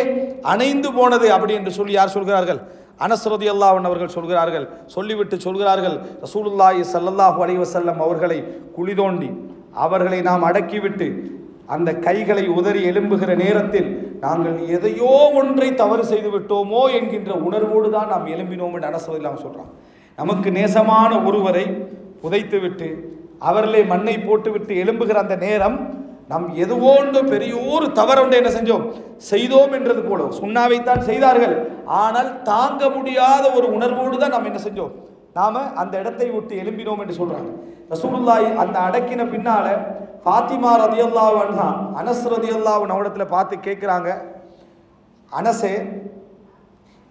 அணைந்து போனது அப்படி என்று சொல்லி யார் சொல்கிறார்கள்? அனஸ்ரதி அல்லாவன் அவர்கள் சொல்கிறார்கள். சொல்லிவிட்டு சொல்கிறார்கள் ரசூலுல்லாஹி சல்லல்லாஹு அலைவசல்லம் அவர்களை குளிதோண்டி அவர்களை நாம் அடக்கிவிட்டு அந்த கைகளை உதறி எழும்புகிற நேரத்தில் நாங்கள் எதையோ ஒன்றை தவறு செய்து விட்டோமோ என்கின்ற உணர்வோடு தான் நாம் எழும்பினோம் என்று அனஸ்ரதி இல்லாமல் சொல்கிறான் நமக்கு நேசமான ஒருவரை புதைத்துவிட்டு அவர்களே மண்ணை போட்டுவிட்டு எழும்புகிற அந்த நேரம் நாம் எதுவோண்டு பெரியோரு தவறொன்று என்ன செஞ்சோம்? செய்தோம் என்றது போல. சுண்ணாவைத்தான் செய்தார்கள். ஆனால் தாங்க முடியாத ஒரு உணர்வோடு தான் நாம் என்ன செஞ்சோம்? நாம அந்த இடத்தை விட்டு எழும்பினோம் என்று சொல்றாங்க. ரசூலுல்லாய் அந்த அடக்கின பின்னால ஃபாத்திமா ரதியல்லாவன் தான் அனஸ் ரதியல்லாஹு அவடத்துல பார்த்து கேட்குறாங்க. அனசே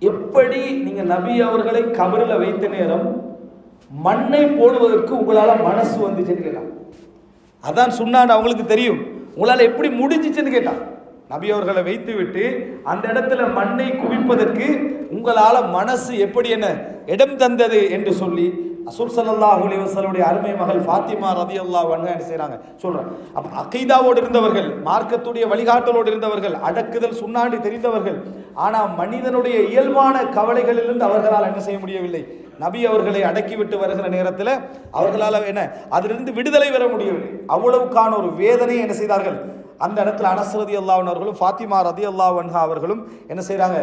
எப்படி நீங்க நபி அவர்களை கபரில் வைத்த நேரம் மண்ணை போடுவதற்கு உங்களால் மனசு வந்துச்சுன்னு கேட்டான். அதான் சொன்னான்னு அவங்களுக்கு தெரியும். உங்களால் எப்படி முடிஞ்சிச்சுன்னு கேட்டான் நபி அவர்களை வைத்து விட்டு அந்த இடத்துல மண்ணை குவிப்பதற்கு உங்களால் மனசு எப்படி என்ன இடம் தந்தது என்று சொல்லி அசுல் சல்லாஹ் அலிவசலுடைய அருமை மகள் ஃபாத்திமா ரதி அல்லா என்ன செய்கிறாங்க சொல்கிறேன் அப்போ அகைதாவோடு இருந்தவர்கள் மார்க்கத்துடைய வழிகாட்டலோடு இருந்தவர்கள் அடக்குதல் சுண்ணாண்டி தெரிந்தவர்கள் ஆனால் மனிதனுடைய இயல்பான கவலைகளிலிருந்து அவர்களால் என்ன செய்ய முடியவில்லை? நபி அவர்களை அடக்கிவிட்டு வருகிற நேரத்தில் அவர்களால் என்ன? அதிலிருந்து விடுதலை பெற முடியவில்லை. அவ்வளவுக்கான ஒரு வேதனை என்ன செய்தார்கள்? அந்த இடத்துல அனஸ் ரதி அல்லாவன் அவர்களும் ஃபாத்திமா ரதி அல்லாவன்ஹா அவர்களும் என்ன செய்கிறாங்க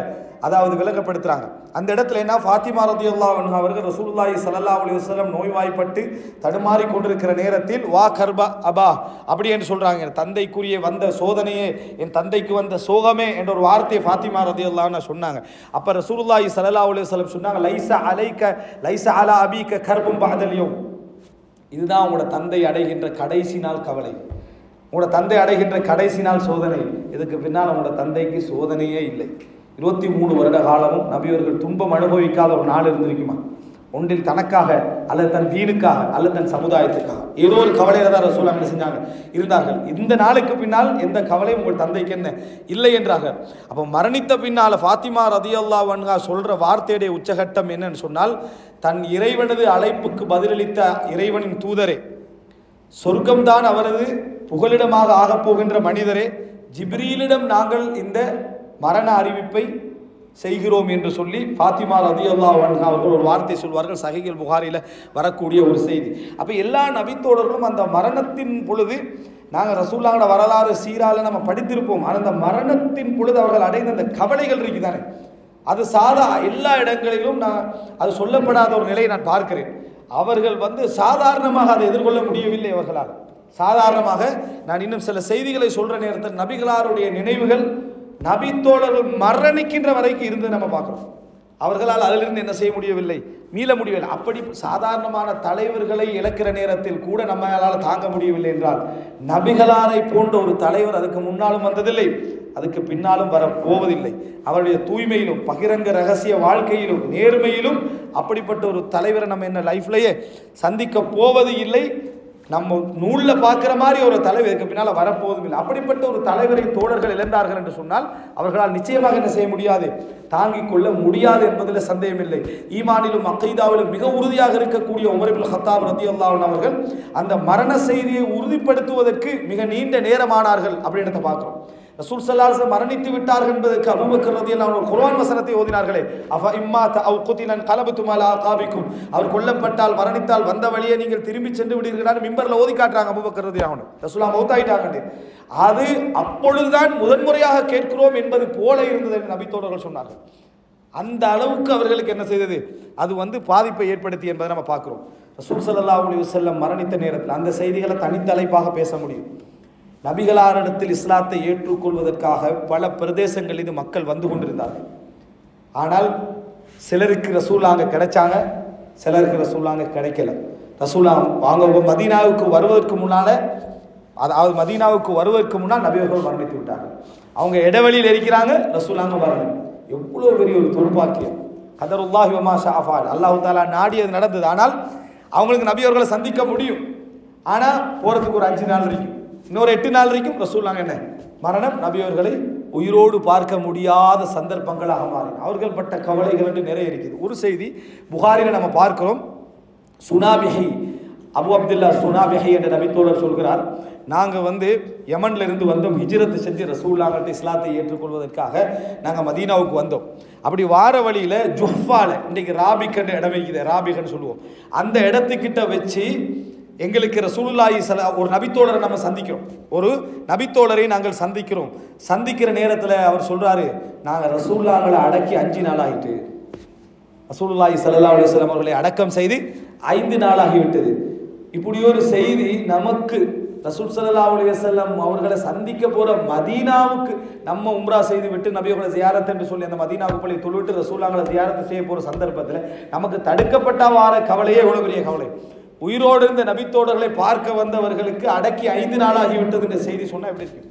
அதாவது விளங்கப்படுத்துறாங்க அந்த இடத்துல என்ன? ஃபாத்திமா ரதி அல்லாவன்ஹா அவர்கள் ரசூலுல்லாஹி சல்லா அலி வஸ்லம் நோய்வாய்ப்பட்டு தடுமாறி கொண்டிருக்கிற நேரத்தில் வா கர்பா அபா அப்படி என்று சொல்கிறாங்க என் தந்தைக்குரிய வந்த சோதனையே என் தந்தைக்கு வந்த சோகமே என்ற ஒரு வார்த்தையை ஃபாத்திமா ரதி அல்லாஹ்னு சொன்னாங்க. அப்போ ரசூலுல்லாஹி சல்லா அலி வஸ்லம் சொன்னாங்க லைஸா அலைக்க லைஸா அலா அபிக்க கர்பும் பாதலியும் இதுதான் உங்களோட தந்தை அடைகின்ற கடைசி நாள் கவலை. உங்களோட தந்தை அடைகின்ற கடைசி நாள் சோதனை. இதுக்கு பின்னால் உங்களோட தந்தைக்கு சோதனையே இல்லை. இருபத்தி மூணு வருட காலமும் நபியவர்கள் துன்பம் அனுபவிக்காத ஒரு நாள் இருந்திருக்குமா? ஒன்றில் தனக்காக அல்லது தன் தீனுக்காக அல்லது தன் சமுதாயத்துக்காக. ஏதோ ஒரு கவலையில தான் ரசூல் என்ன செஞ்சாங்க. இருந்தார்கள். இந்த நாளுக்கு பின்னால் எந்த கவலையும் உங்கள் தந்தைக்கு என்ன? இல்லை என்றார்கள். அப்போ மரணித்த பின்னால் ஃபாத்திமா ரதியல்லா வன்ஹா சொல்கிற வார்த்தையுடைய உச்சகட்டம் என்னன்னு சொன்னால் தன் இறைவனது அழைப்புக்கு பதிலளித்த இறைவனின் தூதரே. சொர்க்கம்தான் அவரது புகலிடமாக ஆகப் போகின்ற மனிதரே ஜிப்ரீலிடம் நாங்கள் இந்த மரண அறிவிப்பை செய்கிறோம் என்று சொல்லி ஃபாத்திமா ரதி வன்ஹா அவர்கள் ஒரு வார்த்தை சொல்வார்கள். சகிகள் புகாரில் வரக்கூடிய ஒரு செய்தி. அப்போ எல்லா நபித்தோடர்களும் அந்த மரணத்தின் பொழுது நாங்கள் ரசூல்லாவோட வரலாறு சீரால நம்ம படித்திருப்போம். ஆனால் அந்த மரணத்தின் பொழுது அவர்கள் அடைந்த அந்த கவலைகள் இருக்குதானே? அது சாதா எல்லா இடங்களிலும் நான் அது சொல்லப்படாத ஒரு நிலையை நான் பார்க்கிறேன். அவர்கள் வந்து சாதாரணமாக அதை எதிர்கொள்ள முடியவில்லை அவர்களால். சாதாரணமாக நான் இன்னும் சில செய்திகளை சொல்கிற நேரத்தில் நபிகளாருடைய நினைவுகள் நபித்தோழர்கள் மரணிக்கின்ற வரைக்கும் இருந்து நம்ம பார்க்குறோம். அவர்களால் அதிலிருந்து என்ன செய்ய முடியவில்லை? மீள முடியவில்லை. அப்படி சாதாரணமான தலைவர்களை இழக்கிற நேரத்தில் கூட நம்மளால் தாங்க முடியவில்லை என்றால் நபிகளாரை போன்ற ஒரு தலைவர் அதுக்கு முன்னாலும் வந்ததில்லை அதுக்கு பின்னாலும் வர போவதில்லை. அவருடைய தூய்மையிலும் பகிரங்க ரகசிய வாழ்க்கையிலும் நேர்மையிலும் அப்படிப்பட்ட ஒரு தலைவரை நம்ம என்ன லைஃப்லயே சந்திக்க போவது இல்லை. நம்ம நூலில் பார்க்குற மாதிரி ஒரு தலைவர் இதுக்கு பின்னால் வரப்போதும் இல்லை. அப்படிப்பட்ட ஒரு தலைவரை தோழர்கள் இழந்தார்கள் என்று சொன்னால் அவர்களால் நிச்சயமாக என்ன செய்ய முடியாது? தாங்கிக் கொள்ள முடியாது என்பதில் சந்தேகமில்லை ஈமானிலும் அக்கைதாவிலும் மிக உறுதியாக இருக்கக்கூடிய உமரிபுல் ஹத்தாப் ரதி அவர்கள் அந்த மரண செய்தியை உறுதிப்படுத்துவதற்கு மிக நீண்ட நேரமானார்கள் அப்படின்றத பார்க்குறோம். ரசூல் சல்லாஸ் மரணித்து விட்டார்கள் என்பதற்கு அபுபக்கர் ரதி அன்ஹு ஒரு வசனத்தை ஓதினார்களே அஃப இம்மா அவ் குத்தினன் கலபத்தும் அலா காபிக்கும் அவர் கொல்லப்பட்டால் மரணித்தால் வந்த வழியே நீங்கள் திரும்பி சென்று விடுகிறார் மிம்பரில் ஓதி காட்டுறாங்க அபுபக்கர் ரதி அன்ஹு. ரசூலா மௌத்தாயிட்டாங்க அது அப்பொழுதுதான் முதன்முறையாக கேட்கிறோம் என்பது போல இருந்தது என்று நபித்தோடர்கள் சொன்னார்கள். அந்த அளவுக்கு அவர்களுக்கு என்ன செய்தது? அது வந்து பாதிப்பை ஏற்படுத்தி என்பதை நம்ம பார்க்குறோம். ரசூல் சல்லா அலி வஸல்லம் மரணித்த நேரத்தில் அந்த செய்திகளை தனித்தலைப்பாக பேச முடியும். நபிகளாரிடத்தில் இஸ்லாத்தை ஏற்றுக்கொள்வதற்காக பல பிரதேசங்களில் இது மக்கள் வந்து கொண்டிருந்தார்கள். ஆனால் சிலருக்கு ரசூலாங்க கிடைச்சாங்க சிலருக்கு ரசூலாங்க கிடைக்கல. ரசூலா வாங்க மதீனாவுக்கு வருவதற்கு முன்னால அதாவது மதீனாவுக்கு வருவதற்கு முன்னால் நபியர்கள் மரணித்து விட்டார்கள். அவங்க இடைவெளியில் இருக்கிறாங்க ரசூலாங்க வரணும் எவ்வளோ பெரிய ஒரு துர்பாக்கியம். கதருல்லாஹி வமா ஷாஃபால் அல்லாஹு தாலா நாடி அது நடந்தது. ஆனால் அவங்களுக்கு நபியவர்களை சந்திக்க முடியும். ஆனால் போகிறதுக்கு ஒரு அஞ்சு நாள் வரைக்கும் இன்னொரு எட்டு நாள் வரைக்கும் ரசூல்லாங்க என்ன? மரணம் நபியவர்களை உயிரோடு பார்க்க முடியாத சந்தர்ப்பங்களாக மாறின. அவர்கள் பட்ட கவலைகள் என்று நிறைய இருக்குது. ஒரு செய்தி புகாரில் நம்ம பார்க்கிறோம். சுனாபிஹி அபு அப்துல்லா சுனாபிஹி என்ற நபித்தோழர் சொல்கிறார் நாங்கள் வந்து யமன்ல இருந்து வந்தோம். ஹிஜ்ரத்து செஞ்சு ரசூல்லாங்கிட்ட இஸ்லாத்தை ஏற்றுக்கொள்வதற்காக நாங்கள் மதீனாவுக்கு வந்தோம். அப்படி வார வழியில் ஜுஹ்ஃபால இன்றைக்கு ராபிகன் இடம் இருக்குது ராபிகன்னு சொல்லுவோம். அந்த இடத்துக்கிட்ட வச்சு எங்களுக்கு ரசூலுல்லாஹி சல ஒரு நபித்தோழரை நம்ம சந்திக்கிறோம். ஒரு நபித்தோழரை நாங்கள் சந்திக்கிறோம். சந்திக்கிற நேரத்தில் அவர் சொல்கிறாரு நாங்கள் ரசூல்லாங்களை அடக்கி அஞ்சு நாள் ஆகிட்டு ரசூலுல்லாஹி சல்லா அலுவலம் அவர்களை அடக்கம் செய்து ஐந்து நாள் ஆகிவிட்டது இப்படி ஒரு செய்தி நமக்கு ரசூல் சல்லா அலைஹி அவர்களை சந்திக்க போகிற மதீனாவுக்கு நம்ம உம்ரா செய்து விட்டு நபியோட ஜியாரத் என்று சொல்லி அந்த மதீனாவுக்கு போய் தொழுவிட்டு ரசூலாங்களை ஜியாரத்து செய்ய போகிற சந்தர்ப்பத்தில் நமக்கு தடுக்கப்பட்ட வார கவலையே எவ்வளோ பெரிய கவலை. உயிரோடு இருந்த நபித்தோடர்களை பார்க்க வந்தவர்களுக்கு அடக்கி ஐந்து நாளாகிவிட்டது என்ற செய்தி சொன்னால் எப்படி இருக்கு?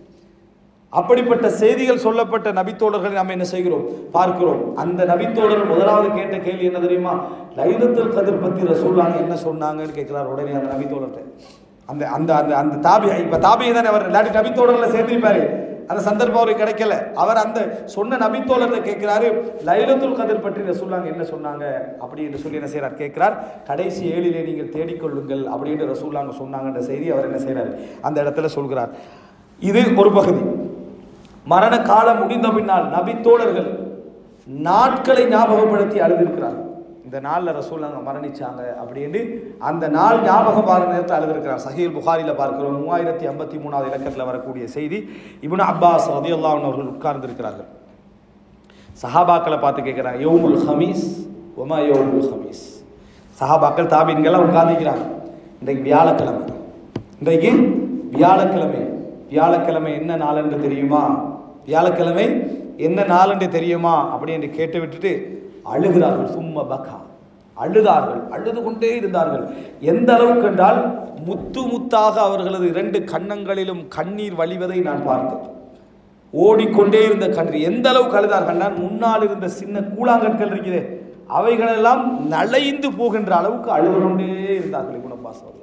அப்படிப்பட்ட செய்திகள் சொல்லப்பட்ட நபித்தோழர்களை நாம் என்ன செய்கிறோம்? பார்க்கிறோம். அந்த நபித்தோழர் முதலாவது கேட்ட கேள்வி என்ன தெரியுமா? லைலத்தில் கதிர் பத்தி ரசூல்லாங்க என்ன சொன்னாங்கன்னு கேட்கிறார் உடனே அந்த நபித்தோழர்கிட்ட அந்த அந்த அந்த அந்த தாபி இப்போ தாபியை தானே அவர் இல்லாட்டி நபித்தோழர்ல சேர்ந்திருப்பாரு. அந்த சந்தர்ப்பம் அவருக்கு கிடைக்கல. அவர் அந்த சொன்ன நபித்தோழர்ல கேட்கிறாரு லைலத்துல் கதிர் பற்றி ரசூல்லாங்க என்ன சொன்னாங்க? அப்படி என்று சொல்லி என்ன செய்யறார் கேட்கிறார் கடைசி ஏழிலே நீங்கள் தேடிக்கொள்ளுங்கள் அப்படின்னு ரசூல்லாங்க சொன்னாங்கன்ற செய்தி அவர் என்ன செய்யறாரு அந்த இடத்துல சொல்கிறார். இது ஒரு பகுதி. மரண காலம் முடிந்த பின்னால் நபித்தோழர்கள் நாட்களை ஞாபகப்படுத்தி அழுதிருக்கிறார் இந்த நாளில் ரசூல் அங்கே மரணிச்சாங்க அப்படின்னு அந்த நாள் ஞாபகம் வர நேரத்தில் அழுதுருக்கிறார். சஹீல் புகாரியில் பார்க்கிறோம். மூவாயிரத்தி ஐம்பத்தி மூணாவது இலக்கத்தில் வரக்கூடிய செய்தி இபுன் அப்பாஸ் ரதியுல்லாஹன் அவர்கள் உட்கார்ந்திருக்கிறார்கள். சஹாபாக்களை பார்த்து கேட்குறாங்க யோமுல் ஹமீஸ் ஒமா யோமுல் ஹமீஸ்? சஹாபாக்கள் தாபீன்கள்லாம் உட்கார்ந்துக்கிறாங்க இன்றைக்கு வியாழக்கிழமை. இன்றைக்கு வியாழக்கிழமை. வியாழக்கிழமை என்ன நாள் என்று தெரியுமா? வியாழக்கிழமை என்ன நாள் என்று தெரியுமா? அப்படின்னு கேட்டு விட்டுட்டு அழுகிறார்கள். சும்மா பக்கா. அழுதார்கள். அழுது கொண்டே இருந்தார்கள். எந்த அளவுக்கு என்றால் முத்து முத்தாக அவர்களது இரண்டு கன்னங்களிலும் கண்ணீர் வழிவதை நான் பார்த்தேன். ஓடிக்கொண்டே இருந்த கன்று. எந்த அளவுக்கு அழுதார்கள்னா முன்னால் இருந்த சின்ன கூழாங்கற்கள் இருக்குது அவைகளெல்லாம் நலைந்து போகின்ற அளவுக்கு அழுது கொண்டே இருந்தார்கள் இப்னு அவர்கள்.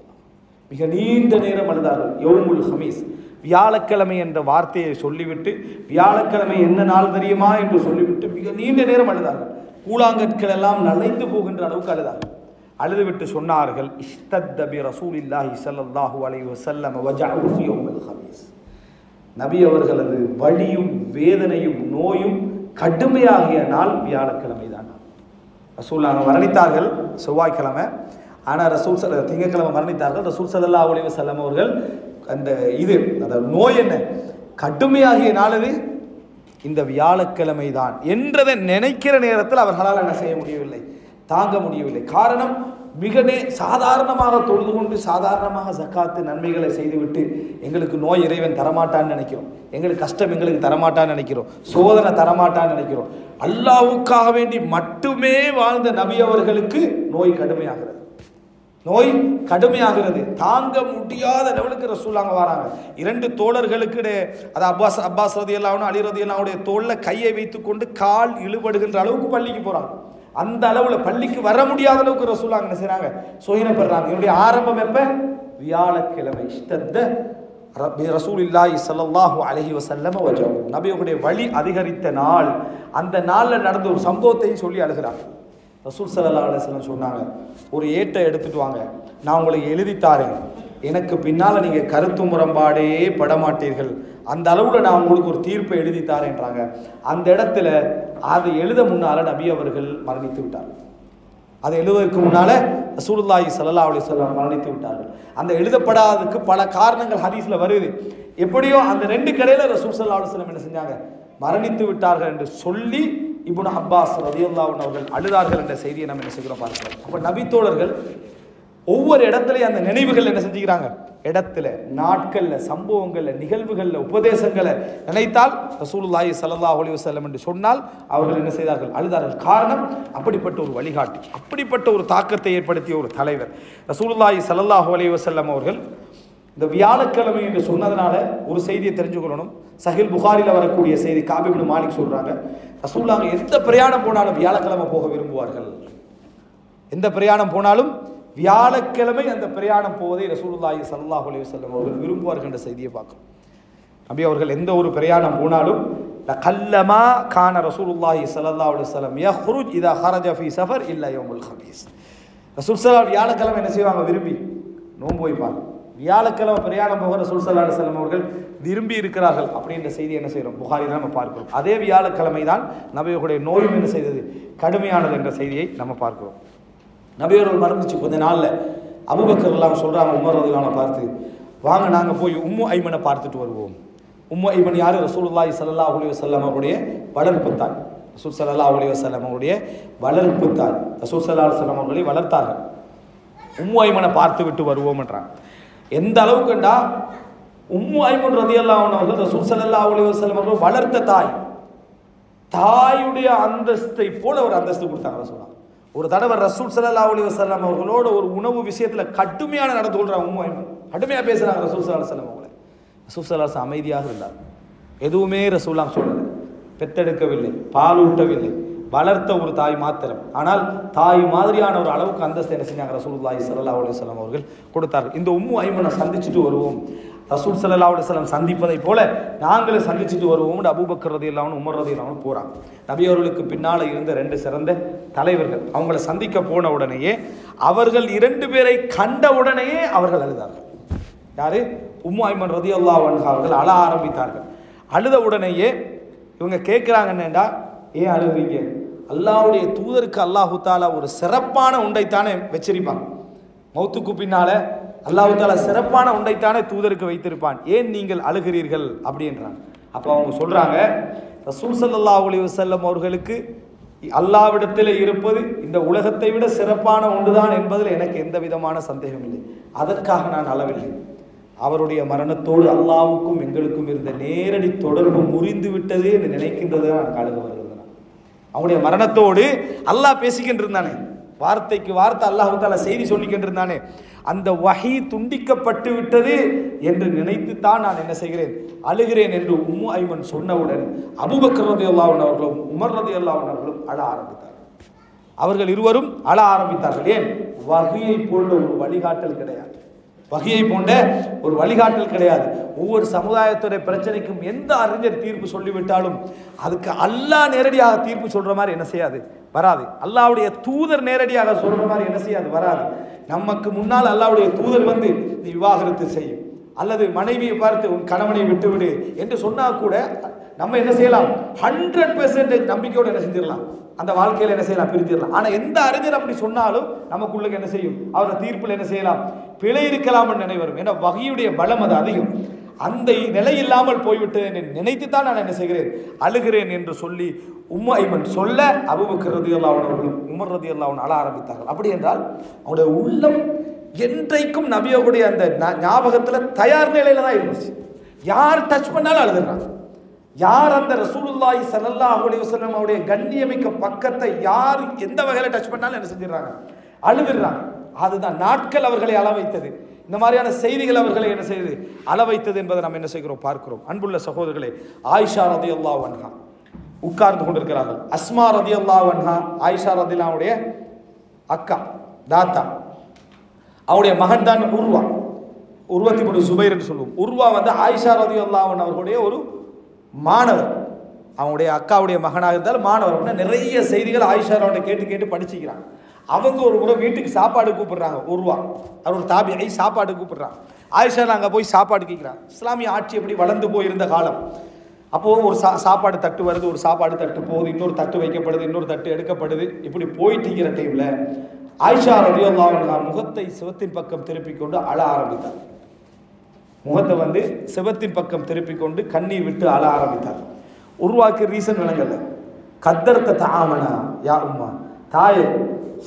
மிக நீண்ட நேரம் அழுதார்கள். யோமுல் ஹமீஸ். வியாழக்கிழமை என்ற வார்த்தையை சொல்லிவிட்டு வியாழக்கிழமை என்ன நாள் தெரியுமா என்று சொல்லிவிட்டு மிக நீண்ட நேரம் அழுதார்கள். கூழாங்கற்கள் எல்லாம் நலைந்து போகின்ற அளவுக்கு அழுதாங்க அழுதுவிட்டு சொன்னார்கள் இஷ்தத்த ரசூல் ரசூலில்லாஹி ஸல்லல்லாஹு அலை வசல்லம் ஹபீஸ் நபி அவர்களது வழியும் வேதனையும் நோயும் கடுமையாகிய நாள் வியாழக்கிழமை தான். ரசூல் மரணித்தார்கள் செவ்வாய்க்கிழமை. ஆனால் ரசூல் சல திங்கக்கிழமை மரணித்தார்கள். ரசூல் சல்லா அலி வசல்லம் அவர்கள் அந்த இது அந்த நோய் என்ன? கடுமையாகிய நாள் அது இந்த வியாழக்கிழமை தான் என்றதை நினைக்கிற நேரத்தில் அவர்களால் என்ன செய்ய முடியவில்லை? தாங்க முடியவில்லை. காரணம் மிக நே சாதாரணமாக தொழுது கொண்டு சாதாரணமாக சக்காத்து நன்மைகளை செய்துவிட்டு எங்களுக்கு நோய் இறைவன் தரமாட்டான்னு நினைக்கிறோம். எங்களுக்கு கஷ்டம் எங்களுக்கு தரமாட்டான்னு நினைக்கிறோம். சோதனை தரமாட்டான்னு நினைக்கிறோம். அல்லாவுக்காக வேண்டி மட்டுமே வாழ்ந்த நபி அவர்களுக்கு நோய் கடுமையாகிறது. நோய் கடுமையாகிறது. தாங்க முடியாத லெவலுக்கு ரசூலாங்க வராங்க. இரண்டு தோழர்களுக்கு அது அப்பாஸ் அப்பாஸ் ரதி அல்லாவும் அலி ரதி அல்லாவுடைய தோளில் கையை வைத்துக்கொண்டு கால் இழுபடுகின்ற அளவுக்கு பள்ளிக்கு போகிறாங்க அந்த அளவில் பள்ளிக்கு வர முடியாத அளவுக்கு ரசூலாங்க என்ன செய்கிறாங்க சோயினப்படுறாங்க. என்னுடைய ஆரம்பம் எப்போ? வியாழக்கிழமை. இஷ்டத்த ரப்பி ரசூலில்லாஹி சல்லாஹூ அலஹி வசல்லம் வஜம் நபியுடைய வழி அதிகரித்த நாள். அந்த நாளில் நடந்த ஒரு சம்பவத்தையும் சொல்லி அழுகிறாங்க ரசூல் சல்லா அலுவலம் சொன்னாங்க ஒரு ஏட்டை எடுத்துட்டு வாங்க நான் உங்களுக்கு எழுதி தாரேன். எனக்கு பின்னால் நீங்கள் கருத்து முரண்பாடே படமாட்டீர்கள். அந்த அளவில் நான் உங்களுக்கு ஒரு தீர்ப்பை எழுதி தாரேன்றாங்க அந்த இடத்துல அதை எழுத முன்னால் நபி அவர்கள் மரணித்து விட்டார்கள். அதை எழுதுவதற்கு முன்னால ரசூலுல்லாஹி சல்லா அலி வஸல்லம் மரணித்து விட்டார்கள். அந்த எழுதப்படாததுக்கு பல காரணங்கள் ஹரீஸில் வருது. எப்படியோ அந்த ரெண்டு கடையில் ரசூல் சல்லா அலுவலம் என்ன செஞ்சாங்க? மரணித்து விட்டார்கள் என்று சொல்லி இபுன் அப்பாஸ் ரலியல்லாஹு அவர்கள் அழுதார்கள் என்ற செய்தியை நம்ம என்ன செய்கிறோம் பார்க்கிறோம் அப்போ நபித்தோழர்கள் ஒவ்வொரு இடத்துலையும் அந்த நினைவுகள் என்ன செஞ்சுக்கிறாங்க? இடத்துல நாட்கள்ல சம்பவங்கள்ல நிகழ்வுகள்ல உபதேசங்களை நினைத்தால் ரசூலுல்லாஹி சல்லா அலைஹி வஸல்லம் என்று சொன்னால் அவர்கள் என்ன செய்தார்கள்? அழுதார்கள். காரணம் அப்படிப்பட்ட ஒரு வழிகாட்டி அப்படிப்பட்ட ஒரு தாக்கத்தை ஏற்படுத்திய ஒரு தலைவர். ரசூலுல்லாஹி ஸல்லல்லாஹு அலைஹி வஸல்லம் அவர்கள் இந்த வியாழக்கிழமை என்று சொன்னதுனால ஒரு செய்தியை தெரிஞ்சுக்கொள்ளணும். சஹில் புகாரில் வரக்கூடிய செய்தி காபிபின் மாலிக் சொல்கிறாங்க ரசூல்லாங்க எந்த பிரயாணம் போனாலும் வியாழக்கிழமை போக விரும்புவார்கள். எந்த பிரயாணம் போனாலும் வியாழக்கிழமை அந்த பிரயாணம் போவதை ரசூலுல்லாஹி சல்லாஹ் அலி வல்லம் அவர்கள் விரும்புவார்கள் என்ற செய்தியை பார்க்கும் நபி அவர்கள் எந்த ஒரு பிரயாணம் போனாலும் கல்லமா கான ரசூலுல்லாஹி சல்லா அலி வஸல்லம் யஹ்ருஜ் இதா ஹரஜ ஃபீ சஃபர் இல்லா யௌமுல் ஹபீஸ் ரசூல் ஸல்லல்லாஹு வியாழக்கிழமை என்ன செய்வாங்க விரும்பி? நோன்பு வைப்பாங்க. வியாழக்கிழமை பிரயாணம் போக ரசூல் சல்லா அலைஹி அவர்கள் விரும்பி இருக்கிறார்கள் அப்படின்ற செய்தி என்ன செய்கிறோம் புகாரில் நம்ம பார்க்கிறோம். அதே வியாழக்கிழமை தான் நபியோருடைய நோயும் என்ன செய்தது? கடுமையானது என்ற செய்தியை நம்ம பார்க்கிறோம். நபியோர்கள் மறந்துச்சு கொஞ்ச நாளில். அபுபக்கர் எல்லாம் சொல்கிறாங்க உமர் ரதிலான பார்த்து வாங்க நாங்கள் போய் உம்மு ஐமனை பார்த்துட்டு வருவோம். உம்மு ஐமன் யார்? ரசூலுல்லாஹி சல்லா அலைஹி வஸல்லம் அவருடைய வளர்ப்பு தாய் ரசூல் சல்லா அலைஹி வஸல்லம் அவருடைய வளர்ப்பு தாய் ரசூல் சல்லா அலைஹி அவர்களை வளர்த்தார்கள். உம்மு ஐமனை பார்த்து விட்டு வருவோம்ன்றாங்க. எந்த அளவுக்குண்டா உம்மு ஐமன் ரதியல்லாஹு அவர்கள் ரசூல் சல்லா அலி வசலம் அவர்கள் வளர்த்த தாய். தாயுடைய அந்தஸ்தை போல ஒரு அந்தஸ்து கொடுத்தாங்க ரசூலா. ஒரு தடவை ரசூல் சல்லா அலி வஸல்லம் அவர்களோட ஒரு உணவு விஷயத்தில் கடுமையான நடந்து கொள்றாங்க உம்மு ஐமன் கடுமையாக பேசுகிறாங்க ரசூல் சல்லா சலம் அவங்கள. ரசூல் சல்லா அமைதியாக இருந்தார் எதுவுமே ரசூலாம் சொல்லலை. பெத்தெடுக்கவில்லை பாலூட்டவில்லை வளர்த்த ஒரு தாய் மாத்திரம். ஆனால் தாய் மாதிரியான ஒரு அளவுக்கு அந்தஸ்து என்ன செஞ்சாங்க ரசூல்லாய் சல்லா அலைஹி வஸல்லம் அவர்கள் கொடுத்தார்கள். இந்த உம்மு ஐமனை சந்திச்சுட்டு வருவோம். ரசூல் சல்லா அலுவலம் சந்திப்பதை போல நாங்களும் சந்திச்சுட்டு வருவோம் அபூபக்கர் ரதியல்லாஹு உமர் இல்லாமல் போறாங்க. நபி அவர்களுக்கு பின்னால் இருந்த ரெண்டு சிறந்த தலைவர்கள் அவங்கள சந்திக்க போன உடனேயே அவர்கள் இரண்டு பேரை கண்ட உடனேயே அவர்கள் அழுதார்கள். யாரு? உம்மு ஐமன் ரதி அல்லா அவர்கள் அழ ஆரம்பித்தார்கள். அழுத உடனேயே இவங்க கேட்குறாங்கன்னேண்டா ஏன் அழுகுறீங்க? அல்லாவுடைய தூதருக்கு அல்லாஹு தாலா ஒரு சிறப்பான உண்டைத்தானே வச்சிருப்பாங்க. மௌத்துக்கு பின்னால அல்லாஹு தாலா சிறப்பான உண்டைத்தானே தூதருக்கு வைத்திருப்பான். ஏன் நீங்கள் அழுகிறீர்கள்? அப்படின்றான் அப்போ அவங்க சொல்கிறாங்க ரசூல் ஸல்லல்லாஹு அலி வசல்லம் அவர்களுக்கு அல்லாவிடத்தில் இருப்பது இந்த உலகத்தை விட சிறப்பான ஒன்றுதான் என்பதில் எனக்கு எந்த விதமான சந்தேகம் இல்லை. அதற்காக நான் அளவில்லை. அவருடைய மரணத்தோடு அல்லாவுக்கும் எங்களுக்கும் இருந்த நேரடி தொடர்பு முறிந்து விட்டது என்று நினைக்கின்றது நான் காலுக வருகிறது அவனுடைய மரணத்தோடு அல்லாஹ் பேசிக்கின்றிருந்தானே. வார்த்தைக்கு வார்த்தை அல்லாஹ் தாலா செய்தி சொல்லிக்கின்றிருந்தானே. அந்த வகை துண்டிக்கப்பட்டு விட்டது என்று நினைத்துத்தான் நான் என்ன செய்கிறேன்? அழுகிறேன் என்று உம்மு ஐமன் சொன்னவுடன் அபுபக்கர் ரதி அவர்களும் உமர் ரதி அவர்களும் அழ ஆரம்பித்தார் அவர்கள் இருவரும் அழ ஆரம்பித்தார்கள். ஏன்? வகையை போன்ற ஒரு வழிகாட்டல் கிடையாது. வகையை போன்ற ஒரு வழிகாட்டல் கிடையாது. ஒவ்வொரு சமுதாயத்துடைய பிரச்சனைக்கும் எந்த அறிஞர் தீர்ப்பு சொல்லிவிட்டாலும் அதுக்கு அல்லாஹ் நேரடியாக தீர்ப்பு சொல்கிற மாதிரி என்ன செய்யாது? வராது. அல்லாவுடைய தூதர் நேரடியாக சொல்கிற மாதிரி என்ன செய்யாது? வராது. நமக்கு முன்னால் அல்லாவுடைய தூதர் வந்து நீ விவாகரத்து செய்யும் அல்லது மனைவியை பார்த்து உன் கணவனை விட்டுவிடு என்று சொன்னால் கூட நம்ம என்ன செய்யலாம்? ஹண்ட்ரட் பெர்சன்டேஜ் நம்பிக்கையோடு என்ன செஞ்சிடலாம்? அந்த வாழ்க்கையில் என்ன செய்யலாம்? பிரித்திடலாம் ஆனால் எந்த அறிஞர் அப்படி சொன்னாலும் நமக்குள்ளே என்ன செய்யும்? அவரை தீர்ப்பில் என்ன செய்யலாம்? பிழை இருக்கலாம்னு நினைவரும். ஏன்னா வகையுடைய பலம் அது அதிகம். அந்த நிலை இல்லாமல் போய்விட்டு நினைத்து தான் நான் என்ன செய்கிறேன்? அழுகிறேன் என்று சொல்லி உம்ம ஐமன் சொல்ல அபுபக்கர் ரதி அவர்களும் உமர் ரதி அல்லாவன் அழ ஆரம்பித்தார்கள். அப்படி என்றால் அவனுடைய உள்ளம் என்றைக்கும் நபியோடைய அந்த ஞாபகத்தில் தயார் நிலையில தான் இருந்துச்சு. யார் டச் பண்ணாலும் அழுதுறாங்க யார் அந்த ரசூலுல்லாஹி ஸல்லல்லாஹு அலைஹி வஸல்லம் அவருடைய கண்ணியமிக்க பக்கத்தை யார் எந்த வகையில் டச் பண்ணாலும் என்ன செஞ்சிடறாங்க? அழுதுறாங்க அதுதான் நாட்கள் அவர்களை அள வைத்தது இந்த மாதிரியான செய்திகள் அவர்களை என்ன செய்து அள வைத்தது என்பதை நம்ம என்ன செய்கிறோம்? பார்க்கிறோம். அன்புள்ள சகோதரர்களே ஆயிஷா ரதி அல்லா வன்ஹா உட்கார்ந்து கொண்டிருக்கிறார்கள். அஸ்மா ரதி அல்லா வன்ஹா ஆயிஷா ரதிலாவுடைய அக்கா தாத்தா. அவருடைய மகன் தான் உருவா. உருவத்தி பொண்ணு சுபைர் என்று சொல்லுவோம். உருவா வந்து ஆயிஷா ரதி அல்லாவன் அவர்களுடைய ஒரு மாணவர். அவனுடைய அக்காவுடைய மகனாக இருந்தாலும் மாணவர் அப்படின்னா நிறைய செய்திகள் ஆயிஷா அவனை கேட்டு கேட்டு படிச்சுக்கிறாங்க அவங்க ஒரு முறை வீட்டுக்கு சாப்பாடு கூப்பிடுறாங்க உருவா அவர் ஒரு தாபியை சாப்பாடு கூப்பிடுறாங்க ஆயிஷா அங்கே போய் சாப்பாடு கேட்குறாங்க இஸ்லாமிய ஆட்சி எப்படி வளர்ந்து போயிருந்த காலம்? அப்போது ஒரு சா சாப்பாடு தட்டு வருது ஒரு சாப்பாடு தட்டு போகுது இன்னொரு தட்டு வைக்கப்படுது இன்னொரு தட்டு எடுக்கப்படுது. இப்படி போயிட்டு இருக்கிற டைமில் ஆயிஷா ரதியுல்லாஹ் முகத்தை சிவத்தின் பக்கம் திருப்பிக் கொண்டு அழ ஆரம்பித்தார் முகத்தை வந்து சிவத்தின் பக்கம் திருப்பிக் கொண்டு கண்ணீர் விட்டு அழ ஆரம்பித்தார். உருவாக்கு ரீசன் விளங்கல கத்தர்த்த தாமனா யா உம்மா. தாயே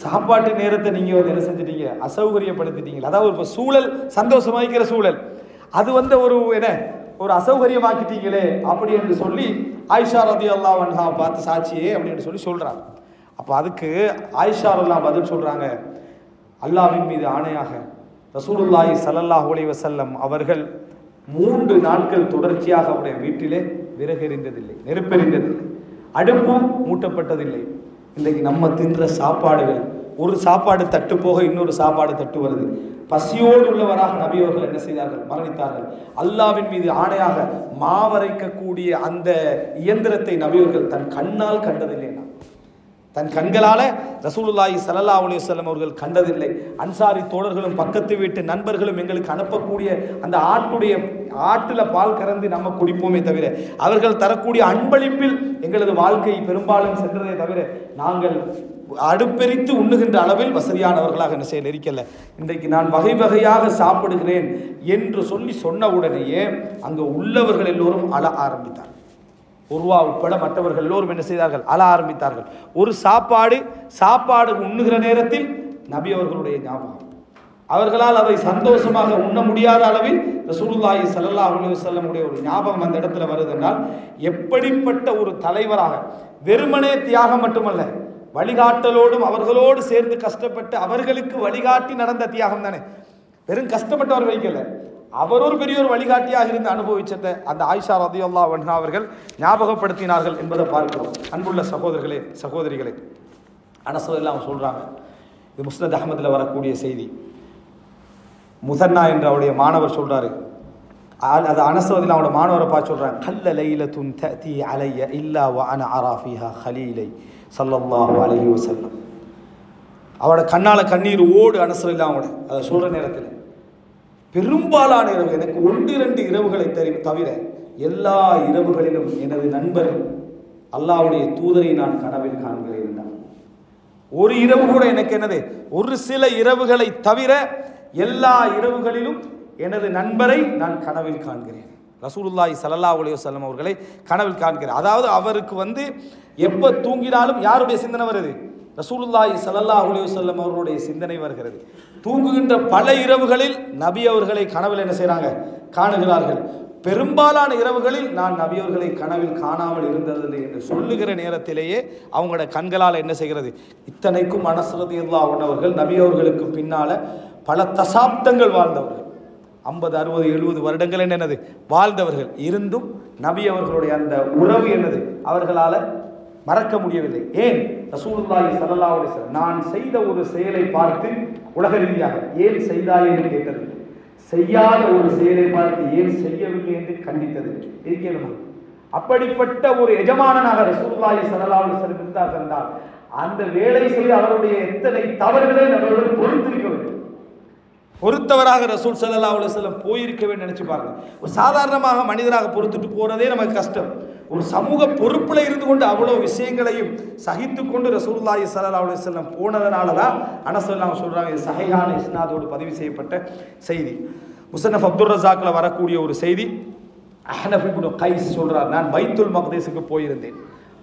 சாப்பாட்டு நேரத்தை நீங்கள் வந்து என்ன செஞ்சிட்டீங்க? அசௌகரியப்படுத்திட்டீங்க. அதாவது இப்போ சூழல் சந்தோஷமாய்க்கிற சூழல். அது வந்து ஒரு என்ன? ஒரு அசௌகரியமாக்கிட்டீங்களே அப்படி என்று சொல்லி ஆயிஷா ரதி அல்லா வன்ஹா பார்த்து சாட்சியே அப்படின்னு சொல்லி சொல்கிறாங்க அப்போ அதுக்கு ஆயிஷா எல்லாம் பதில் சொல்கிறாங்க அல்லாஹ்வின் மீது ஆணையாக ரசூலுல்லாஹி ஸல்லல்லாஹு அலைஹி அவர்கள் மூன்று நாட்கள் தொடர்ச்சியாக அவருடைய வீட்டிலே விறகெறிந்ததில்லை நெருப்பெறிந்ததில்லை அடுப்பும் மூட்டப்பட்டதில்லை. இன்றைக்கு நம்ம தின்ற சாப்பாடுகள் ஒரு சாப்பாடு தட்டு போக இன்னொரு சாப்பாடு தட்டு வருது. பசியோடு உள்ளவராக நபியவர்கள் என்ன செய்தார்கள்? மரணித்தார்கள். அல்லாவின் மீது ஆணையாக மாவரைக்கக்கூடிய அந்த இயந்திரத்தை நபியவர்கள் தன் கண்ணால் கண்டதில்லை. தன் கண்களால் ரசூலுல்லாஹி சல்லா அலுவலம் அவர்கள் கண்டதில்லை. அன்சாரி தோழர்களும் பக்கத்து வீட்டு நண்பர்களும் எங்களுக்கு அனுப்பக்கூடிய அந்த ஆட்டுடைய ஆட்டில் பால் கறந்து நம்ம குடிப்போமே தவிர அவர்கள் தரக்கூடிய அன்பளிப்பில் எங்களது வாழ்க்கை பெரும்பாலும் சென்றதே தவிர நாங்கள் அடுப்பெரித்து உண்ணுகின்ற அளவில் வசதியானவர்களாக என்ன செய்ய இருக்கல. இன்றைக்கு நான் வகை வகையாக சாப்பிடுகிறேன் என்று சொல்லி சொன்ன உடனேயே அங்கே உள்ளவர்கள் எல்லோரும் அழ ஆரம்பித்தார் உருவா உட்பட மற்றவர்கள் எல்லோரும் என்ன செய்தார்கள்? அழ ஆரம்பித்தார்கள். ஒரு சாப்பாடு சாப்பாடு உண்ணுகிற நேரத்தில் நபி அவர்களுடைய ஞாபகம். அவர்களால் அதை சந்தோஷமாக உண்ண முடியாத அளவில் ரசூலுல்லாஹி சல்லா அலைஹி வஸல்லமுடைய ஒரு ஞாபகம் அந்த இடத்துல வருது என்றால் எப்படிப்பட்ட ஒரு தலைவராக வெறுமனே தியாகம் மட்டுமல்ல வழிகாட்டலோடும் அவர்களோடு சேர்ந்து கஷ்டப்பட்டு அவர்களுக்கு வழிகாட்டி நடந்த தியாகம் தானே. வெறும் கஷ்டப்பட்டவர் வைக்கல. அவர் ஒரு பெரிய ஒரு வழிகாட்டியாக இருந்து அனுபவிச்சதை அந்த ஆயிஷா ரதியுல்லா வன்ஹா அவர்கள் ஞாபகப்படுத்தினார்கள் என்பதை பார்க்கிறோம். அன்புள்ள சகோதரர்களே சகோதரிகளே அனசதெல்லாம் அவங்க சொல்கிறாங்க இது முஸ்னத் அகமதில் வரக்கூடிய செய்தி. முசன்னா என்று அவருடைய மாணவர் சொல்கிறாரு ஆ- அது அனசவதில் அவனோட மாணவரை பார்த்து சொல்கிறாங்க கல்ல லைல துன் தீ அலைய இல்லா வ அராஃபிஹா ஹலீலை ஸல்லல்லாஹு அலைஹி செல்லம் அவனோட கண்ணால கண்ணீர் ஓடு அனசரில்லாம் அவனோட அதை சொல்கிற நேரத்தில் பெரும்பாலான இரவு எனக்கு ஒன்று இரண்டு இரவுகளை தரி தவிர எல்லா இரவுகளிலும் எனது நண்பர் அல்லாஹ்வுடைய தூதரை நான் கனவில் காண்கிறேன் ஒரு இரவு கூட எனக்கு என்னது? ஒரு சில இரவுகளை தவிர எல்லா இரவுகளிலும் எனது நண்பரை நான் கனவில் காண்கிறேன். ரசூலுல்லாய் சல்லா அலைஹி வஸல்லம் அவர்களை கனவில் காண்கிறேன். அதாவது அவருக்கு வந்து எப்போ தூங்கினாலும் யாருடைய சிந்தனை வருது? ரசூலுல்லாய் ஸல்லல்லாஹு அலைஹி வஸல்லம் அவர்களுடைய சிந்தனை வருகிறது. தூங்குகின்ற பல இரவுகளில் நபி அவர்களை கனவில் என்ன செய்கிறாங்க காணுகிறார்கள். பெரும்பாலான இரவுகளில் நான் நபியவர்களை கனவில் காணாமல் இருந்ததில்லை என்று சொல்லுகிற நேரத்திலேயே அவங்களோட கண்களால் என்ன செய்கிறது? இத்தனைக்கும் மனசுரதி அவர்கள் நபியவர்களுக்கு பின்னால் பல தசாப்தங்கள் வாழ்ந்தவர்கள். ஐம்பது அறுபது எழுபது வருடங்கள் என்னது? வாழ்ந்தவர்கள். இருந்தும் நபி அவர்களுடைய அந்த உறவு என்னது? அவர்களால் மறக்க முடியவில்லை. ஏன்? ரசூலுல்லாஹி சல்லல்லாஹு அலைஹி நான் செய்த ஒரு செயலை பார்த்து உலக ரீதியாக ஏன் செய்தாய் என்று கேட்டது. செய்யாத ஒரு செயலை பார்த்து ஏன் செய்யவில்லை என்று கண்டித்தது. இருக்கணுமா அப்படிப்பட்ட ஒரு எஜமானனாக ரசூலுல்லாஹி சல்லல்லாஹு அலைஹி வஸல்லம் இருந்தால் என்றால் அந்த வேலை செய்து அவருடைய எத்தனை தவறுகளை நம்மளுடன் பொறுத்திருக்க வேண்டும். பொறுத்தவராக ரசூல் சல்லா அலுவலம் போயிருக்கவே நினச்சி பாருங்க. ஒரு சாதாரணமாக மனிதராக பொறுத்துட்டு போகிறதே நமக்கு கஷ்டம். ஒரு சமூக பொறுப்பில் இருந்து கொண்டு அவ்வளோ விஷயங்களையும் சகித்து கொண்டு ரசூலுல்லாஹி சல்லா அலுவலம் போனதுனால போனதனால தான் அனசல்லாம் சொல்கிறாங்க இது சகையான இஸ்னாதோடு பதிவு செய்யப்பட்ட செய்தி. முசன்னஃப் அப்துல் ரசாக்கில் வரக்கூடிய ஒரு செய்தி அஹ்னஃப் கைஸ் சொல்கிறார் நான் பைத்துல் மக்தீஸுக்கு போயிருந்தேன்.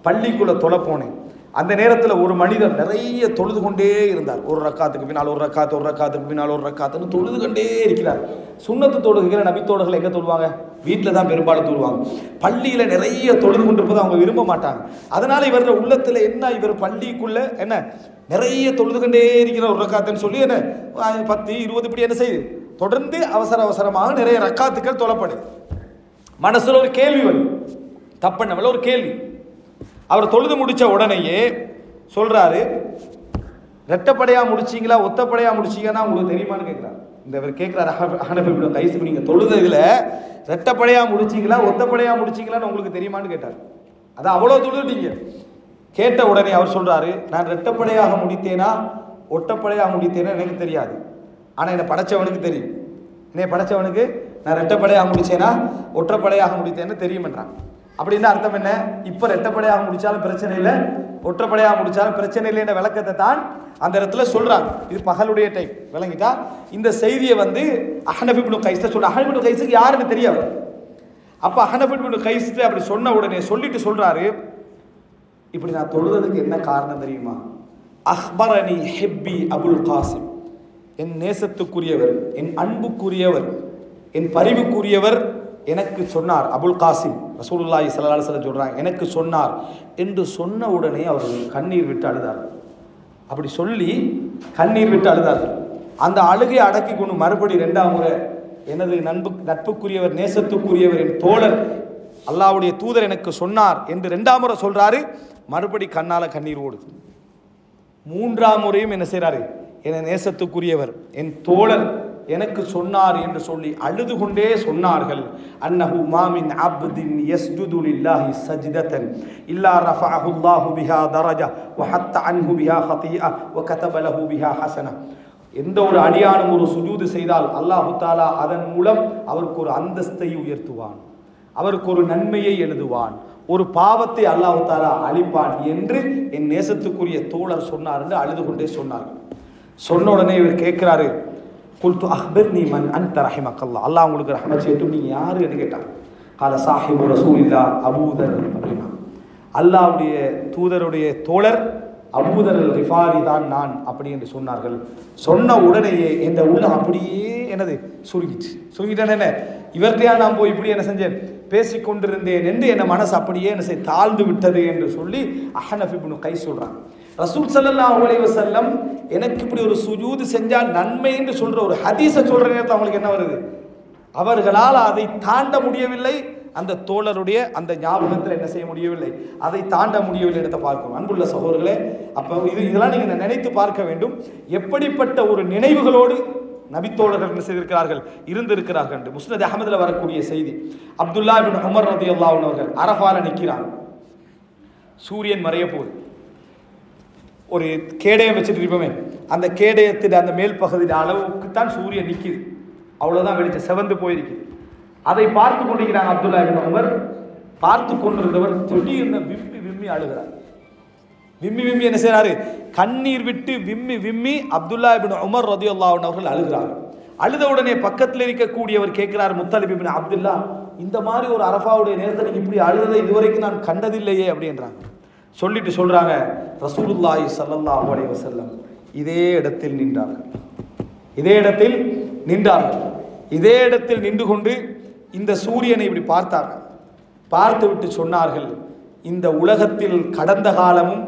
பள்ளிக்குள்ளே தொலை போனேன். அந்த நேரத்தில் ஒரு மனிதர் நிறைய தொழுது கொண்டே இருந்தார். ஒரு ரக்காத்துக்கு பின்னால் ஒரு ரக்காத்து ஒரு ரக்காத்துக்கு பின்னால் ஒரு ரக்காத்துன்னு தொழுது கொண்டே இருக்கிறார். சுண்ணத்து தொழுகிற நபித்தோடுகள் எங்கே தொழுவாங்க? வீட்டில் தான் பெரும்பாலும் தொழுவாங்க. பள்ளியில் நிறைய தொழுது கொண்டிருப்பதை அவங்க விரும்ப மாட்டாங்க. அதனால் இவரோட உள்ளத்தில் என்ன இவர் பள்ளிக்குள்ளே என்ன நிறைய தொழுது கொண்டே இருக்கிற ஒரு ரக்காத்துன்னு சொல்லி என்ன பத்து இருபது இப்படி என்ன செய்யுது தொடர்ந்து அவசர அவசரமாக நிறைய ரக்காத்துக்கள் தொழப்படுது. மனசில் ஒரு கேள்வி வரும். தப்பண்ணவள ஒரு கேள்வி. அவர் தொழுது முடித்த உடனேயே சொல்கிறாரு ரெட்டப்படையாக முடிச்சீங்களா? ஒத்தப்படையாக முடிச்சீங்கன்னா உங்களுக்கு தெரியுமான்னு கேட்குறாரு இந்த இவர் கேட்குறாரு ஹனபிபின் கைஸ் நீங்கள் தொழுதுல ரெட்டப்படையாக முடிச்சீங்களா? ஒத்தப்படையாக முடிச்சிங்களான்னு உங்களுக்கு தெரியுமான்னு கேட்டார். அது அவ்வளோ தொழுதுட்டீங்க. கேட்ட உடனே அவர் சொல்கிறாரு நான் ரெட்டப்படையாக முடித்தேனா? ஒட்டப்படையாக முடித்தேனா? எனக்கு தெரியாது. ஆனால் என்னை படைச்சவனுக்கு தெரியும். என்னை படைச்சவனுக்கு நான் ரெட்டப்படையாக முடித்தேனா ஒற்றப்படையாக முடித்தேன்னு தெரியுமென்றான் அப்படின்னு அர்த்தம் என்ன? இப்போ ரெட்டப்படையாக முடிச்சாலும் பிரச்சனை இல்லை. ஒற்றப்படையாக முடிச்சாலும் பிரச்சனை இல்லைன்ற விளக்கத்தை தான் அந்த இடத்துல சொல்றாங்க. இது பகலுடைய டைம் விளங்கிட்டா? இந்த செய்தியை வந்து அஹனபிபுனு கைஸை சொல்ற அஹனபிபுனு கைஸுக்கு யாருன்னு தெரியாது. அப்ப அஹனபிபுனு கைஸ்ட்டு அப்படி சொன்ன உடனே சொல்லிட்டு சொல்றாரு. இப்படி நான் தொழுததுக்கு என்ன காரணம் தெரியுமா? அஹ்பரணி ஹெப்பி அபுல் காசிம். என் நேசத்துக்குரியவர் என் அன்புக்குரியவர் என் பரிவுக்குரியவர் எனக்கு சொன்னார் அபுல் காசிம் ரசூலுல்லாஹி ஸல்லல்லாஹு அலைஹி சொல்கிறாங்க எனக்கு சொன்னார் என்று சொன்ன உடனே அவர்கள் கண்ணீர் விட்டு அழுதார்கள். அப்படி சொல்லி கண்ணீர் விட்டு அழுதார்கள். அந்த அழுகையை அடக்கி கொண்டு மறுபடி ரெண்டாம் முறை எனது நண்பு நட்புக்குரியவர் நேசத்துக்குரியவர் என் தோழர் அல்லாவுடைய தூதர் எனக்கு சொன்னார் என்று ரெண்டாம் முறை சொல்கிறாரு மறுபடி கண்ணால் கண்ணீர் ஓடுது. மூன்றாம் முறையும் என்ன செய்கிறாரு என நேசத்துக்குரியவர் என் தோழர் எனக்கு சொன்னார் என்று சொல்லி அழுது கொண்டே சொன்னார்கள். அன்னஹு மாமின் அப்தின் யஸ்ஜுது லில்லாஹி சஜ்தத்தன் இல்லா ரஃபஅஹுல்லாஹு பிஹா தரஜா வ ஹத்த அன்ஹு பிஹா ஹதீஅ வ கதப லஹு பிஹா ஹஸனா எந்த ஒரு அடியானும் ஒரு சுஜூது செய்தால் அல்லாஹு தாலா அதன் மூலம் அவருக்கு ஒரு அந்தஸ்தை உயர்த்துவான் அவருக்கு ஒரு நன்மையை எழுதுவான் ஒரு பாவத்தை அல்லாஹு தாலா அழிப்பான் என்று என் நேசத்துக்குரிய தோழர் சொன்னார் என்று அழுது கொண்டே சொன்னார்கள். சொன்ன உடனே இவர் கேட்கிறாரு குல்து அஹ்பர் நீ மன் அன் ரஹிமக்கல்லா அல்லாஹ் உங்களுக்கு ரஹமத் செய்யட்டும் நீங்கள் யாரு என்று கேட்டான். கால சாஹிபு ரசூலில்லா அபூதர் அப்படின்னா அல்லாஹ்வுடைய தூதருடைய தோழர் அபூதர் ரிஃபாரி தான் நான் அப்படி என்று சொன்னார்கள். சொன்ன உடனேயே இந்த உள்ள அப்படியே என்னது? சுருங்கிச்சு. சுருங்கிட்டேன் என்ன? இவர்கிட்டயா நான் போய் இப்படி என்ன செஞ்சேன்? பேசிக்கொண்டிருந்தேன் என்று என் மனசு அப்படியே என்ன செய் தாழ்ந்து விட்டது என்று சொல்லி அஹனஃப் கை சொல்கிறான் ரசூல் சல்லல்லா அலைஹி செல்லம் எனக்கு இப்படி ஒரு சுஜூது செஞ்சால் நன்மை என்று சொல்கிற ஒரு ஹதீஸை சொல்கிற நேரத்தில் அவங்களுக்கு என்ன வருது? அவர்களால் அதை தாண்ட முடியவில்லை. அந்த தோழருடைய அந்த ஞாபகத்தில் என்ன செய்ய முடியவில்லை? அதை தாண்ட முடியவில்லை இடத்தை பார்க்கும் அன்புள்ள சகோதரர்களே அப்போ இது இதெல்லாம் நீங்கள் நினைத்து பார்க்க வேண்டும். எப்படிப்பட்ட ஒரு நினைவுகளோடு நபித்தோழர்கள் என்ன செய்திருக்கிறார்கள்? இருந்திருக்கிறார்கள் என்று. முஸ்னத் அகமதில் வரக்கூடிய செய்தி. அப்துல்லா பின் உமர் ரதி அவர்கள் அரஃபால நிற்கிறாங்க சூரியன் மறைய போகுது ஒரு கேடையை வச்சுட்டு இருப்போமே அந்த கேடயத்தின் அந்த மேல் பகுதியின் அளவுக்கு தான் சூரியன் நிற்கிது அவ்வளோதான் வெளிச்சம் செவந்து போயிருக்குது. அதை பார்த்து கொண்டிருக்கிறாங்க அப்துல்லா பின் உமர். பார்த்து கொண்டிருந்தவர் திடீர்னு விம்மி விம்மி அழுகிறார். விம்மி விம்மி என்ன செய்கிறாரு கண்ணீர் விட்டு விம்மி விம்மி அப்துல்லா இபின் உமர் ரதியுல்லாஹு அவர்கள் அழுகிறார் அழுத உடனே பக்கத்தில் இருக்கக்கூடியவர் கேட்கிறார் முத்தலிப் இபின் அப்துல்லா இந்த மாதிரி ஒரு அரஃபாவுடைய நேரத்தை இப்படி அழுததை இதுவரைக்கும் நான் கண்டதில்லையே அப்படின்றாங்க. சொல்லிட்டு சொல்கிறாங்க ரசூலுல்லாஹி சல்லல்லா அலைஹி வஸல்லம் இதே இடத்தில் நின்றார்கள். இதே இடத்தில் நின்றார்கள். இதே இடத்தில் நின்று கொண்டு இந்த சூரியனை இப்படி பார்த்தார்கள். பார்த்து விட்டு சொன்னார்கள் இந்த உலகத்தில் கடந்த காலமும்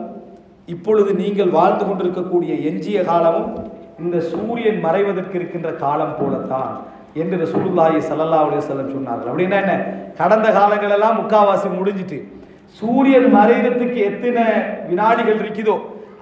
இப்பொழுது நீங்கள் வாழ்ந்து கொண்டிருக்கக்கூடிய எஞ்சிய காலமும் இந்த சூரியன் மறைவதற்கு இருக்கின்ற காலம் போலத்தான் என்று ரசூலுல்லாஹி சல்லல்லா அலைஹி வஸல்லம் சொன்னார்கள். அப்படின்னா என்ன? கடந்த காலங்களெல்லாம் முக்காவாசி முடிஞ்சிட்டு சூரியன் மறைகிறதுக்கு எத்தனை வினாடிகள் இருக்குதோ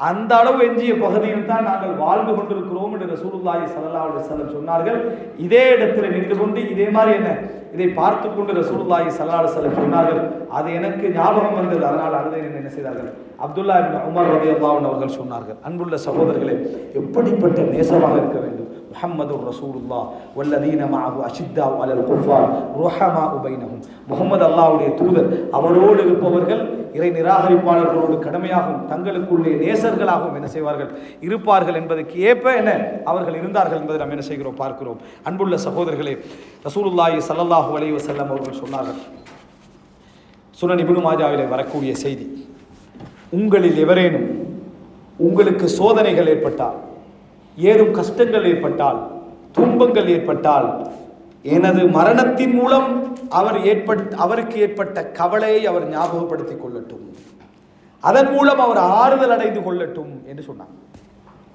அந்த அளவு எஞ்சிய பகுதியில் தான் நாங்கள் வாழ்ந்து கொண்டிருக்கிறோம் என்று ரசூலுல்லாஹி சல்லா அலி வஸல்லம் சொன்னார்கள். இதே இடத்துல நின்று கொண்டு இதே மாதிரி என்ன? இதை பார்த்து கொண்டு ரசூலுல்லாஹி சல்லா அலி வஸல்லம் சொன்னார்கள். அது எனக்கு ஞாபகம் வந்தது. அதனால் அழுதை என்ன செய்தார்கள்? அப்துல்லா உமர் ரதி அல்லாவன் அவர்கள் சொன்னார்கள். அன்புள்ள சகோதரர்களே எப்படிப்பட்ட நேசமாக இருக்க வேண்டும்? முஹம்மது ரசூலுல்லா வல்லதீன மஅஹு அஷித்தா அலல் குஃபார் ருஹமா உபைனஹும் முகமது அல்லாவுடைய தூதர் அவரோடு இருப்பவர்கள் இறை நிராகரிப்பாளர்களோடு கடமையாகவும் தங்களுக்குள்ளே நேசர்களாகவும் என்ன செய்வார்கள்? இருப்பார்கள் என்பதற்கு ஏற்ப என்ன? அவர்கள் இருந்தார்கள் என்பதை நாம் என்ன செய்கிறோம்? பார்க்கிறோம். அன்புள்ள சகோதரர்களே ரசூலுல்லாஹி ஸல்லல்லாஹு அலைய வஸல்லம் அவர்கள் சொன்னார்கள் சுனன் இப்னு மாஜாவிலே வரக்கூடிய செய்தி உங்களில் எவரேனும் உங்களுக்கு சோதனைகள் ஏற்பட்டால் ஏதும் கஷ்டங்கள் ஏற்பட்டால் துன்பங்கள் ஏற்பட்டால் எனது மரணத்தின் மூலம் அவர் ஏற்பட் அவருக்கு ஏற்பட்ட கவலையை அவர் ஞாபகப்படுத்திக் கொள்ளட்டும். அதன் மூலம் அவர் ஆறுதல் அடைந்து கொள்ளட்டும் என்று சொன்னார்.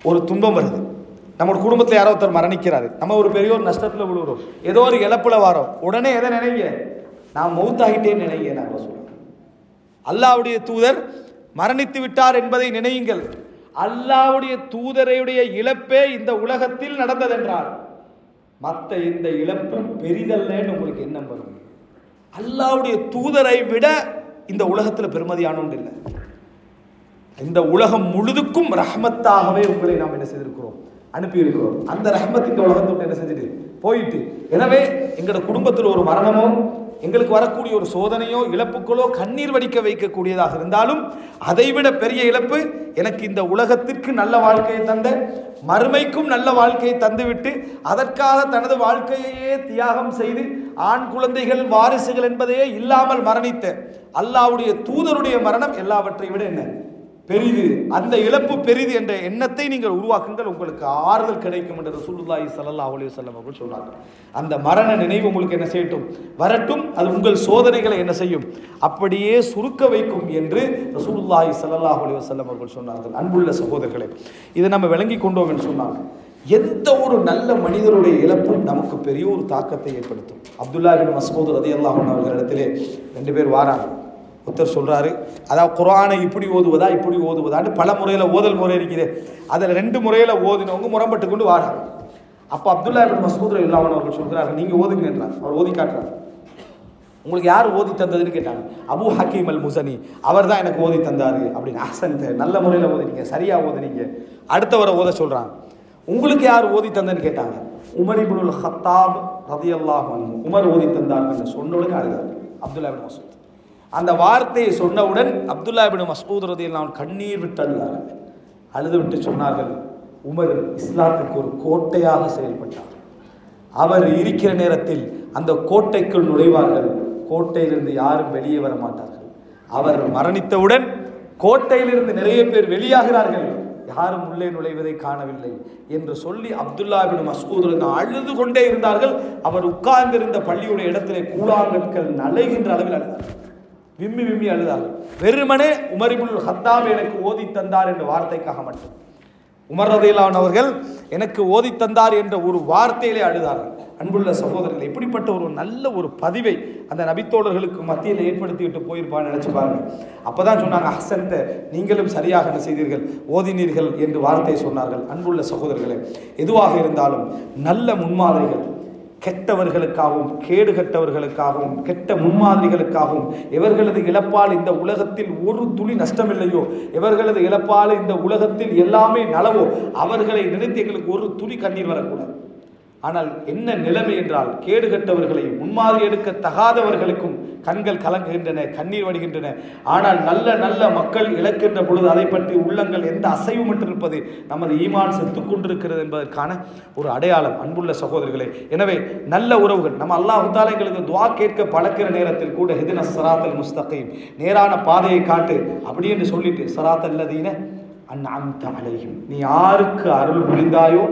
ஒரு துன்பம் வருது. நம்ம குடும்பத்தில் யாரோ ஒருத்தர் மரணிக்கிறாரு. நம்ம ஒரு பெரிய ஒரு நஷ்டத்தில் விழுகிறோம். ஏதோ ஒரு இழப்புல வாரோம். உடனே எதை நினைங்க? நான் மௌத்தாகிட்டேன்னு நினைங்க நான் சொல்லுவோம் அல்லாவுடைய தூதர் மரணித்து விட்டார் என்பதை நினையுங்கள். அல்லாவுடைய தூதரையுடைய இழப்பே இந்த உலகத்தில் நடந்ததென்றால் மற்ற இந்த இழப்பும் பெரிதல்லன்னு உங்களுக்கு எண்ணம் வரும். அல்லாவுடைய தூதரை விட இந்த உலகத்தில் பெருமதியான ஒன்று இல்லை. இந்த உலகம் முழுதுக்கும் ரஹமத்தாகவே உங்களை நாம் என்ன செய்திருக்கிறோம்? அனுப்பியிருக்கிறோம். அந்த ரஹ்மத் இந்த உலகத்தை என்ன செஞ்சுட்டு? போயிட்டு. எனவே எங்களோட குடும்பத்தில் ஒரு மரணமோ எங்களுக்கு வரக்கூடிய ஒரு சோதனையோ இழப்புகளோ கண்ணீர் வடிக்க வைக்கக்கூடியதாக இருந்தாலும் அதைவிட பெரிய இழப்பு எனக்கு இந்த உலகத்திற்கு நல்ல வாழ்க்கையை தந்த மறுமைக்கும் நல்ல வாழ்க்கையை தந்துவிட்டு அதற்காக தனது வாழ்க்கையையே தியாகம் செய்து ஆண் குழந்தைகள் வாரிசுகள் என்பதையே இல்லாமல் மரணித்த அல்லாவுடைய தூதருடைய மரணம் எல்லாவற்றை விட என்ன? பெரிது. அந்த இழப்பு பெரிது என்ற எண்ணத்தை நீங்கள் உருவாக்குங்கள். உங்களுக்கு ஆறுதல் கிடைக்கும் என்று ரசூலுல்லாஹி சல்லா அலைஹி வஸல்லம் அவர்கள் சொல்றாங்க அந்த மரண நினைவு உங்களுக்கு என்ன செய்யட்டும்? வரட்டும். அது உங்கள் சோதனைகளை என்ன செய்யும்? அப்படியே சுருக்க வைக்கும் என்று ரசூலுல்லாஹி சல்லாஹ் அலி வல்லம் அவர்கள் சொன்னார்கள். அன்புள்ள சகோதரர்களே இதை நம்ம விளங்கி கொண்டோம் என்று சொன்னாங்க. எந்த ஒரு நல்ல மனிதருடைய இழப்பும் நமக்கு பெரிய ஒரு தாக்கத்தை ஏற்படுத்தும். அப்துல்லா பின் மஸ்மூத் ரதியல்லாஹு அன்ஹு அவர்களிடத்திலே ரெண்டு பேர் வாராங்க. புத்தர் சொல்கிறாரு அதாவது குரானை இப்படி ஓதுவதா இப்படி ஓதுவதான்னு பல முறையில் ஓதல் முறை இருக்குது. அதில் ரெண்டு முறையில் ஓதினவங்க முரம்பட்டு கொண்டு வாராங்க. அப்போ அப்துல்லா இபின் மசூத் இல்லாமல் அவர்கள் சொல்கிறாரு நீங்கள் ஓதுங்கன்றார் அவர் ஓதி காட்டுறாரு. உங்களுக்கு யார் ஓதி தந்ததுன்னு கேட்டாங்க. அபு ஹக்கீம் அல் முசனி அவர் தான் எனக்கு ஓதி தந்தார். அப்படின்னு ஹசன் நல்ல முறையில் ஓதுனீங்க சரியாக ஓதுனீங்க. அடுத்தவரை ஓத சொல்கிறாங்க உங்களுக்கு யார் ஓதி தந்தன்னு கேட்டாங்க. உமர் இபுல் ஹத்தாப் ரதியல்லாஹ் உமர் ஓதி தந்தார் சொன்ன உடனே அழுதார். Abdullah ibn Masud. அந்த வார்த்தையை சொன்னவுடன் அப்துல்லா பின் மஸ்பூத் ரதியல்லாஹு கண்ணீர் விட்டு அழுதார்கள் அழுது விட்டு சொன்னார்கள் உமர் இஸ்லாத்துக்கு ஒரு கோட்டையாக செயல்பட்டார். அவர் இருக்கிற நேரத்தில் அந்த கோட்டைக்குள் நுழைவார்கள். கோட்டையிலிருந்து யாரும் வெளியே வர மாட்டார்கள். அவர் மரணித்தவுடன் கோட்டையிலிருந்து நிறைய பேர் வெளியாகிறார்கள். யாரும் உள்ளே நுழைவதை காணவில்லை என்று சொல்லி அப்துல்லா பின் மசூத் அழுது கொண்டே இருந்தார்கள். அவர் உட்கார்ந்திருந்த பள்ளியுடைய இடத்திலே கூழாங்கற்கள் நலைகின்ற அளவில் அழுதார்கள். விம்மி விம்மி அழுதார்கள். வெறுமனே உமரிபுல் ஹத்தாப் எனக்கு ஓதி தந்தார் என்ற வார்த்தைக்காக மட்டும். உமர் ரதையிலான் அவர்கள் எனக்கு ஓதி தந்தார் என்ற ஒரு வார்த்தையிலே அழுதார்கள். அன்புள்ள சகோதரர்கள் இப்படிப்பட்ட ஒரு நல்ல ஒரு பதிவை அந்த நபித்தோழர்களுக்கு மத்தியில் ஏற்படுத்திக்கிட்டு போயிருப்பான்னு நினச்சி பாருங்கள் அப்போ தான் சொன்னாங்க ஹசன்த நீங்களும் சரியாக என்ன செய்தீர்கள்? ஓதினீர்கள் என்று வார்த்தை சொன்னார்கள் அன்புள்ள சகோதரர்களே. எதுவாக இருந்தாலும் நல்ல முன்மாதிரிகள் கெட்டவர்களுக்காகவும் கேடு கெட்டவர்களுக்காகவும் கெட்ட முன்மாதிரிகளுக்காகவும் எவர்களது இழப்பால் இந்த உலகத்தில் ஒரு துளி நஷ்டமில்லையோ எவர்களது இழப்பால் இந்த உலகத்தில் எல்லாமே நலவோ அவர்களை நினைத்து எங்களுக்கு ஒரு துளி கண்ணீர் வரக்கூடாது. ஆனால் என்ன நிலைமை என்றால் கேடு முன்மாதிரி எடுக்க தகாதவர்களுக்கும் கண்கள் கலங்குகின்றன கண்ணீர் வடிகின்றன. ஆனால் நல்ல நல்ல மக்கள் இழக்கின்ற பொழுது அதை பற்றி உள்ளங்கள் எந்த அசைவுமற்று இருப்பது நமது ஈமான் செத்துக்கொண்டிருக்கிறது என்பதற்கான ஒரு அடையாளம். அன்புள்ள சகோதரர்களே எனவே நல்ல உறவுகள். நம்ம அல்லாஹ் எங்களுக்கு துவா கேட்க பழக்கிற நேரத்தில் கூட ஹிதின சராத்தல் முஸ்தகையும் நேரான பாதையை காட்டு. அப்படி என்று சொல்லிட்டு சராத் அல்லதீன அந்நம்த அலையும் நீ யாருக்கு அருள் புரிந்தாயோ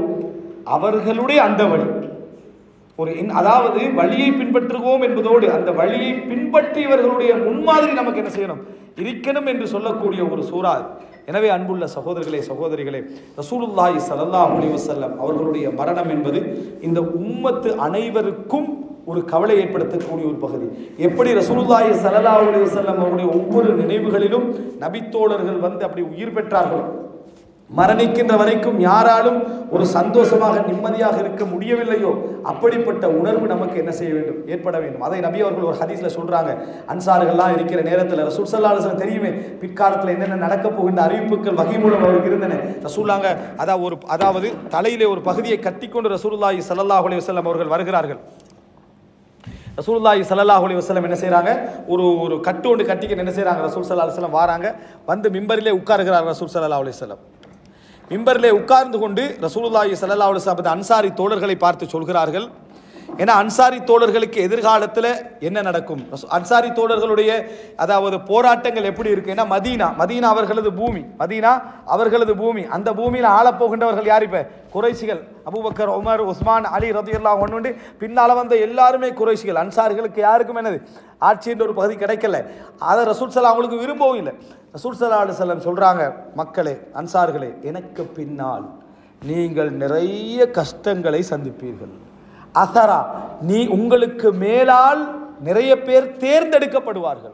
அவர்களுடைய அந்த வழி. ஒரு அதாவது வழியை பின்பற்றுவோம் என்பதோடு அந்த வழியை பின்பற்றியவர்களுடைய முன்மாதிரி நமக்கு என்ன செய்யணும்? இருக்கணும் என்று சொல்லக்கூடிய ஒரு சூறா எனவே அன்புள்ள சகோதரர்களே சகோதரிகளே ரசூலுல்லாஹி ஸல்லல்லாஹு அலைஹி வஸல்லம் அவர்களுடைய மரணம் என்பது இந்த உம்மத்து அனைவருக்கும் ஒரு கவலை ஏற்படுத்தக்கூடிய ஒரு பகுதி. எப்படி ரசூலுல்லாஹி ஸல்லல்லாஹு அலைஹி வஸல்லம் அவருடைய ஒவ்வொரு நினைவுகளிலும் நபித்தோழர்கள் வந்து அப்படி உயிர் பெற்றார்களோ மரணிக்கின்ற வரைக்கும் யாராலும் ஒரு சந்தோஷமாக நிம்மதியாக இருக்க முடியவில்லையோ அப்படிப்பட்ட உணர்வு நமக்கு என்ன செய்ய வேண்டும்? ஏற்பட வேண்டும். அதை நபி அவர்கள் ஒரு ஹதீஸில் சொல்கிறாங்க அன்சார்கள்லாம் இருக்கிற நேரத்தில் ரசூல் ஸல்லல்லாஹு தெரியுமே பிற்காலத்தில் என்னென்ன நடக்க போகின்ற அறிவிப்புகள் வகை மூலம் அவருக்கு இருந்தன. ரசூலாங்க அதாவது ஒரு அதாவது தலையிலே ஒரு பகுதியை கட்டிக்கொண்டு ரசூலுல்லாஹி ஸல்லல்லாஹு அலைஹி வஸல்லம் அவர்கள் வருகிறார்கள். ரசூல்லாஹி ஸல்லல்லாஹு அலைஹி வஸல்லம் என்ன செய்கிறாங்க ஒரு ஒரு கட்டு ஒன்று கட்டிக்க என்ன செய்கிறாங்க ரசூல் ஸல்லல்லாஹு அலைஹி வாராங்க. வந்து மிம்பரிலே உட்காருகிறார் ரசூல் ஸல்லல்லாஹு அலி வல்லம் மிம்பரிலே உட்கார்ந்து கொண்டு ரசூலுல்லாஹி ஸல்லல்லாஹு அலைஹி வஸல்லம் அன்சாரி தோழர்களை பார்த்து சொல்கிறார்கள். ஏன்னா அன்சாரி தோழர்களுக்கு எதிர்காலத்தில் என்ன நடக்கும்? அன்சாரி தோழர்களுடைய அதாவது போராட்டங்கள் எப்படி இருக்கு? ஏன்னா மதீனா மதீனா அவர்களது பூமி மதீனா அவர்களது பூமி. அந்த பூமியில் ஆளப்போகின்றவர்கள் யார் இப்போ? குறைசிகள் Abu Bakr Umar Usman Ali ரதியெல்லாம் ஒன்று பின்னால் வந்த எல்லாருமே குறைசிகள் அன்சாரிகளுக்கு யாருக்கும் என்னது? ஆட்சி என்ற ஒரு பகுதி கிடைக்கல. அதை ரசூல் சலா அவங்களுக்கு விரும்பவும் இல்லை. ரசூல் சலா அலு செல்லம் சொல்கிறாங்க மக்களே அன்சார்களே எனக்கு பின்னால் நீங்கள் நிறைய கஷ்டங்களை சந்திப்பீர்கள். அசரா. நீ உங்களுக்கு மேலால் நிறைய பேர் தேர்ந்தெடுக்கப்படுவார்கள்.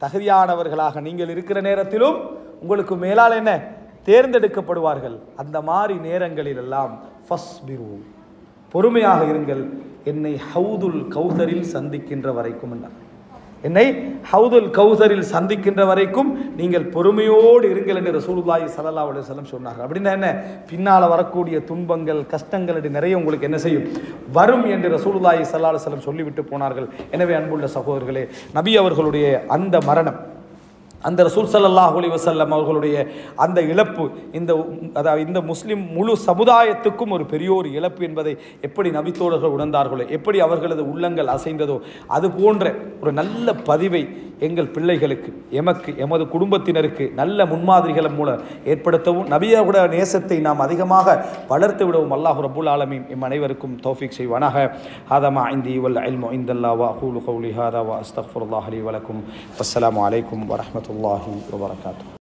தகுதியானவர்களாக நீங்கள் இருக்கிற நேரத்திலும் உங்களுக்கு மேலால் என்ன? தேர்ந்தெடுக்கப்படுவார்கள். அந்த மாதிரி நேரங்களிலெல்லாம் ஃபஸ்பிரு. பொறுமையாக இருங்கள். என்னை ஹவுதுல் கௌதரில் சந்திக்கின்ற வரைக்கும் என்றார். என்னை ஹவுதுல் கௌசரில் சந்திக்கின்ற வரைக்கும் நீங்கள் பொறுமையோடு இருங்கள் என்று ரசூலுல்லாஹி சல்லா அலைஹி வஸல்லம் சொன்னார்கள். அப்படின்னா என்ன? பின்னால் வரக்கூடிய துன்பங்கள் கஷ்டங்கள் அப்படி நிறைய உங்களுக்கு என்ன செய்யும்? வரும் என்று ரசூலுல்லாஹி சல்லா அலைஹி சொல்லிவிட்டு போனார்கள். எனவே அன்புள்ள சகோதரர்களே நபி அவர்களுடைய அந்த மரணம் அந்த ரசூல் சல்லாஹ் அலி வசல்லம் அவர்களுடைய அந்த இழப்பு இந்த அதாவது இந்த முஸ்லீம் முழு சமுதாயத்துக்கும் ஒரு பெரிய ஒரு இழப்பு என்பதை எப்படி நபித்தோழர்கள் உணர்ந்தார்களோ எப்படி அவர்களது உள்ளங்கள் அசைந்ததோ அது போன்ற ஒரு நல்ல பதிவை எங்கள் பிள்ளைகளுக்கு எமக்கு எமது குடும்பத்தினருக்கு நல்ல முன்மாதிரிகள் மூலம் ஏற்படுத்தவும் நபியோட நேசத்தை நாம் அதிகமாக வளர்த்து விடவும் அல்லாஹ் ரபுல் ஆலமீம் இம் அனைவருக்கும் தௌஃபிக் செய்வானாக. ஹாதமா இந்தி வல் இல்மு இந்தல்லா வா அகூலு கௌலி ஹாதா வா அஸ்தக்ஃபுல்லாஹ் அலி வலக்கும் அஸ்ஸலாமு அலைக்கும் الله وبركاته.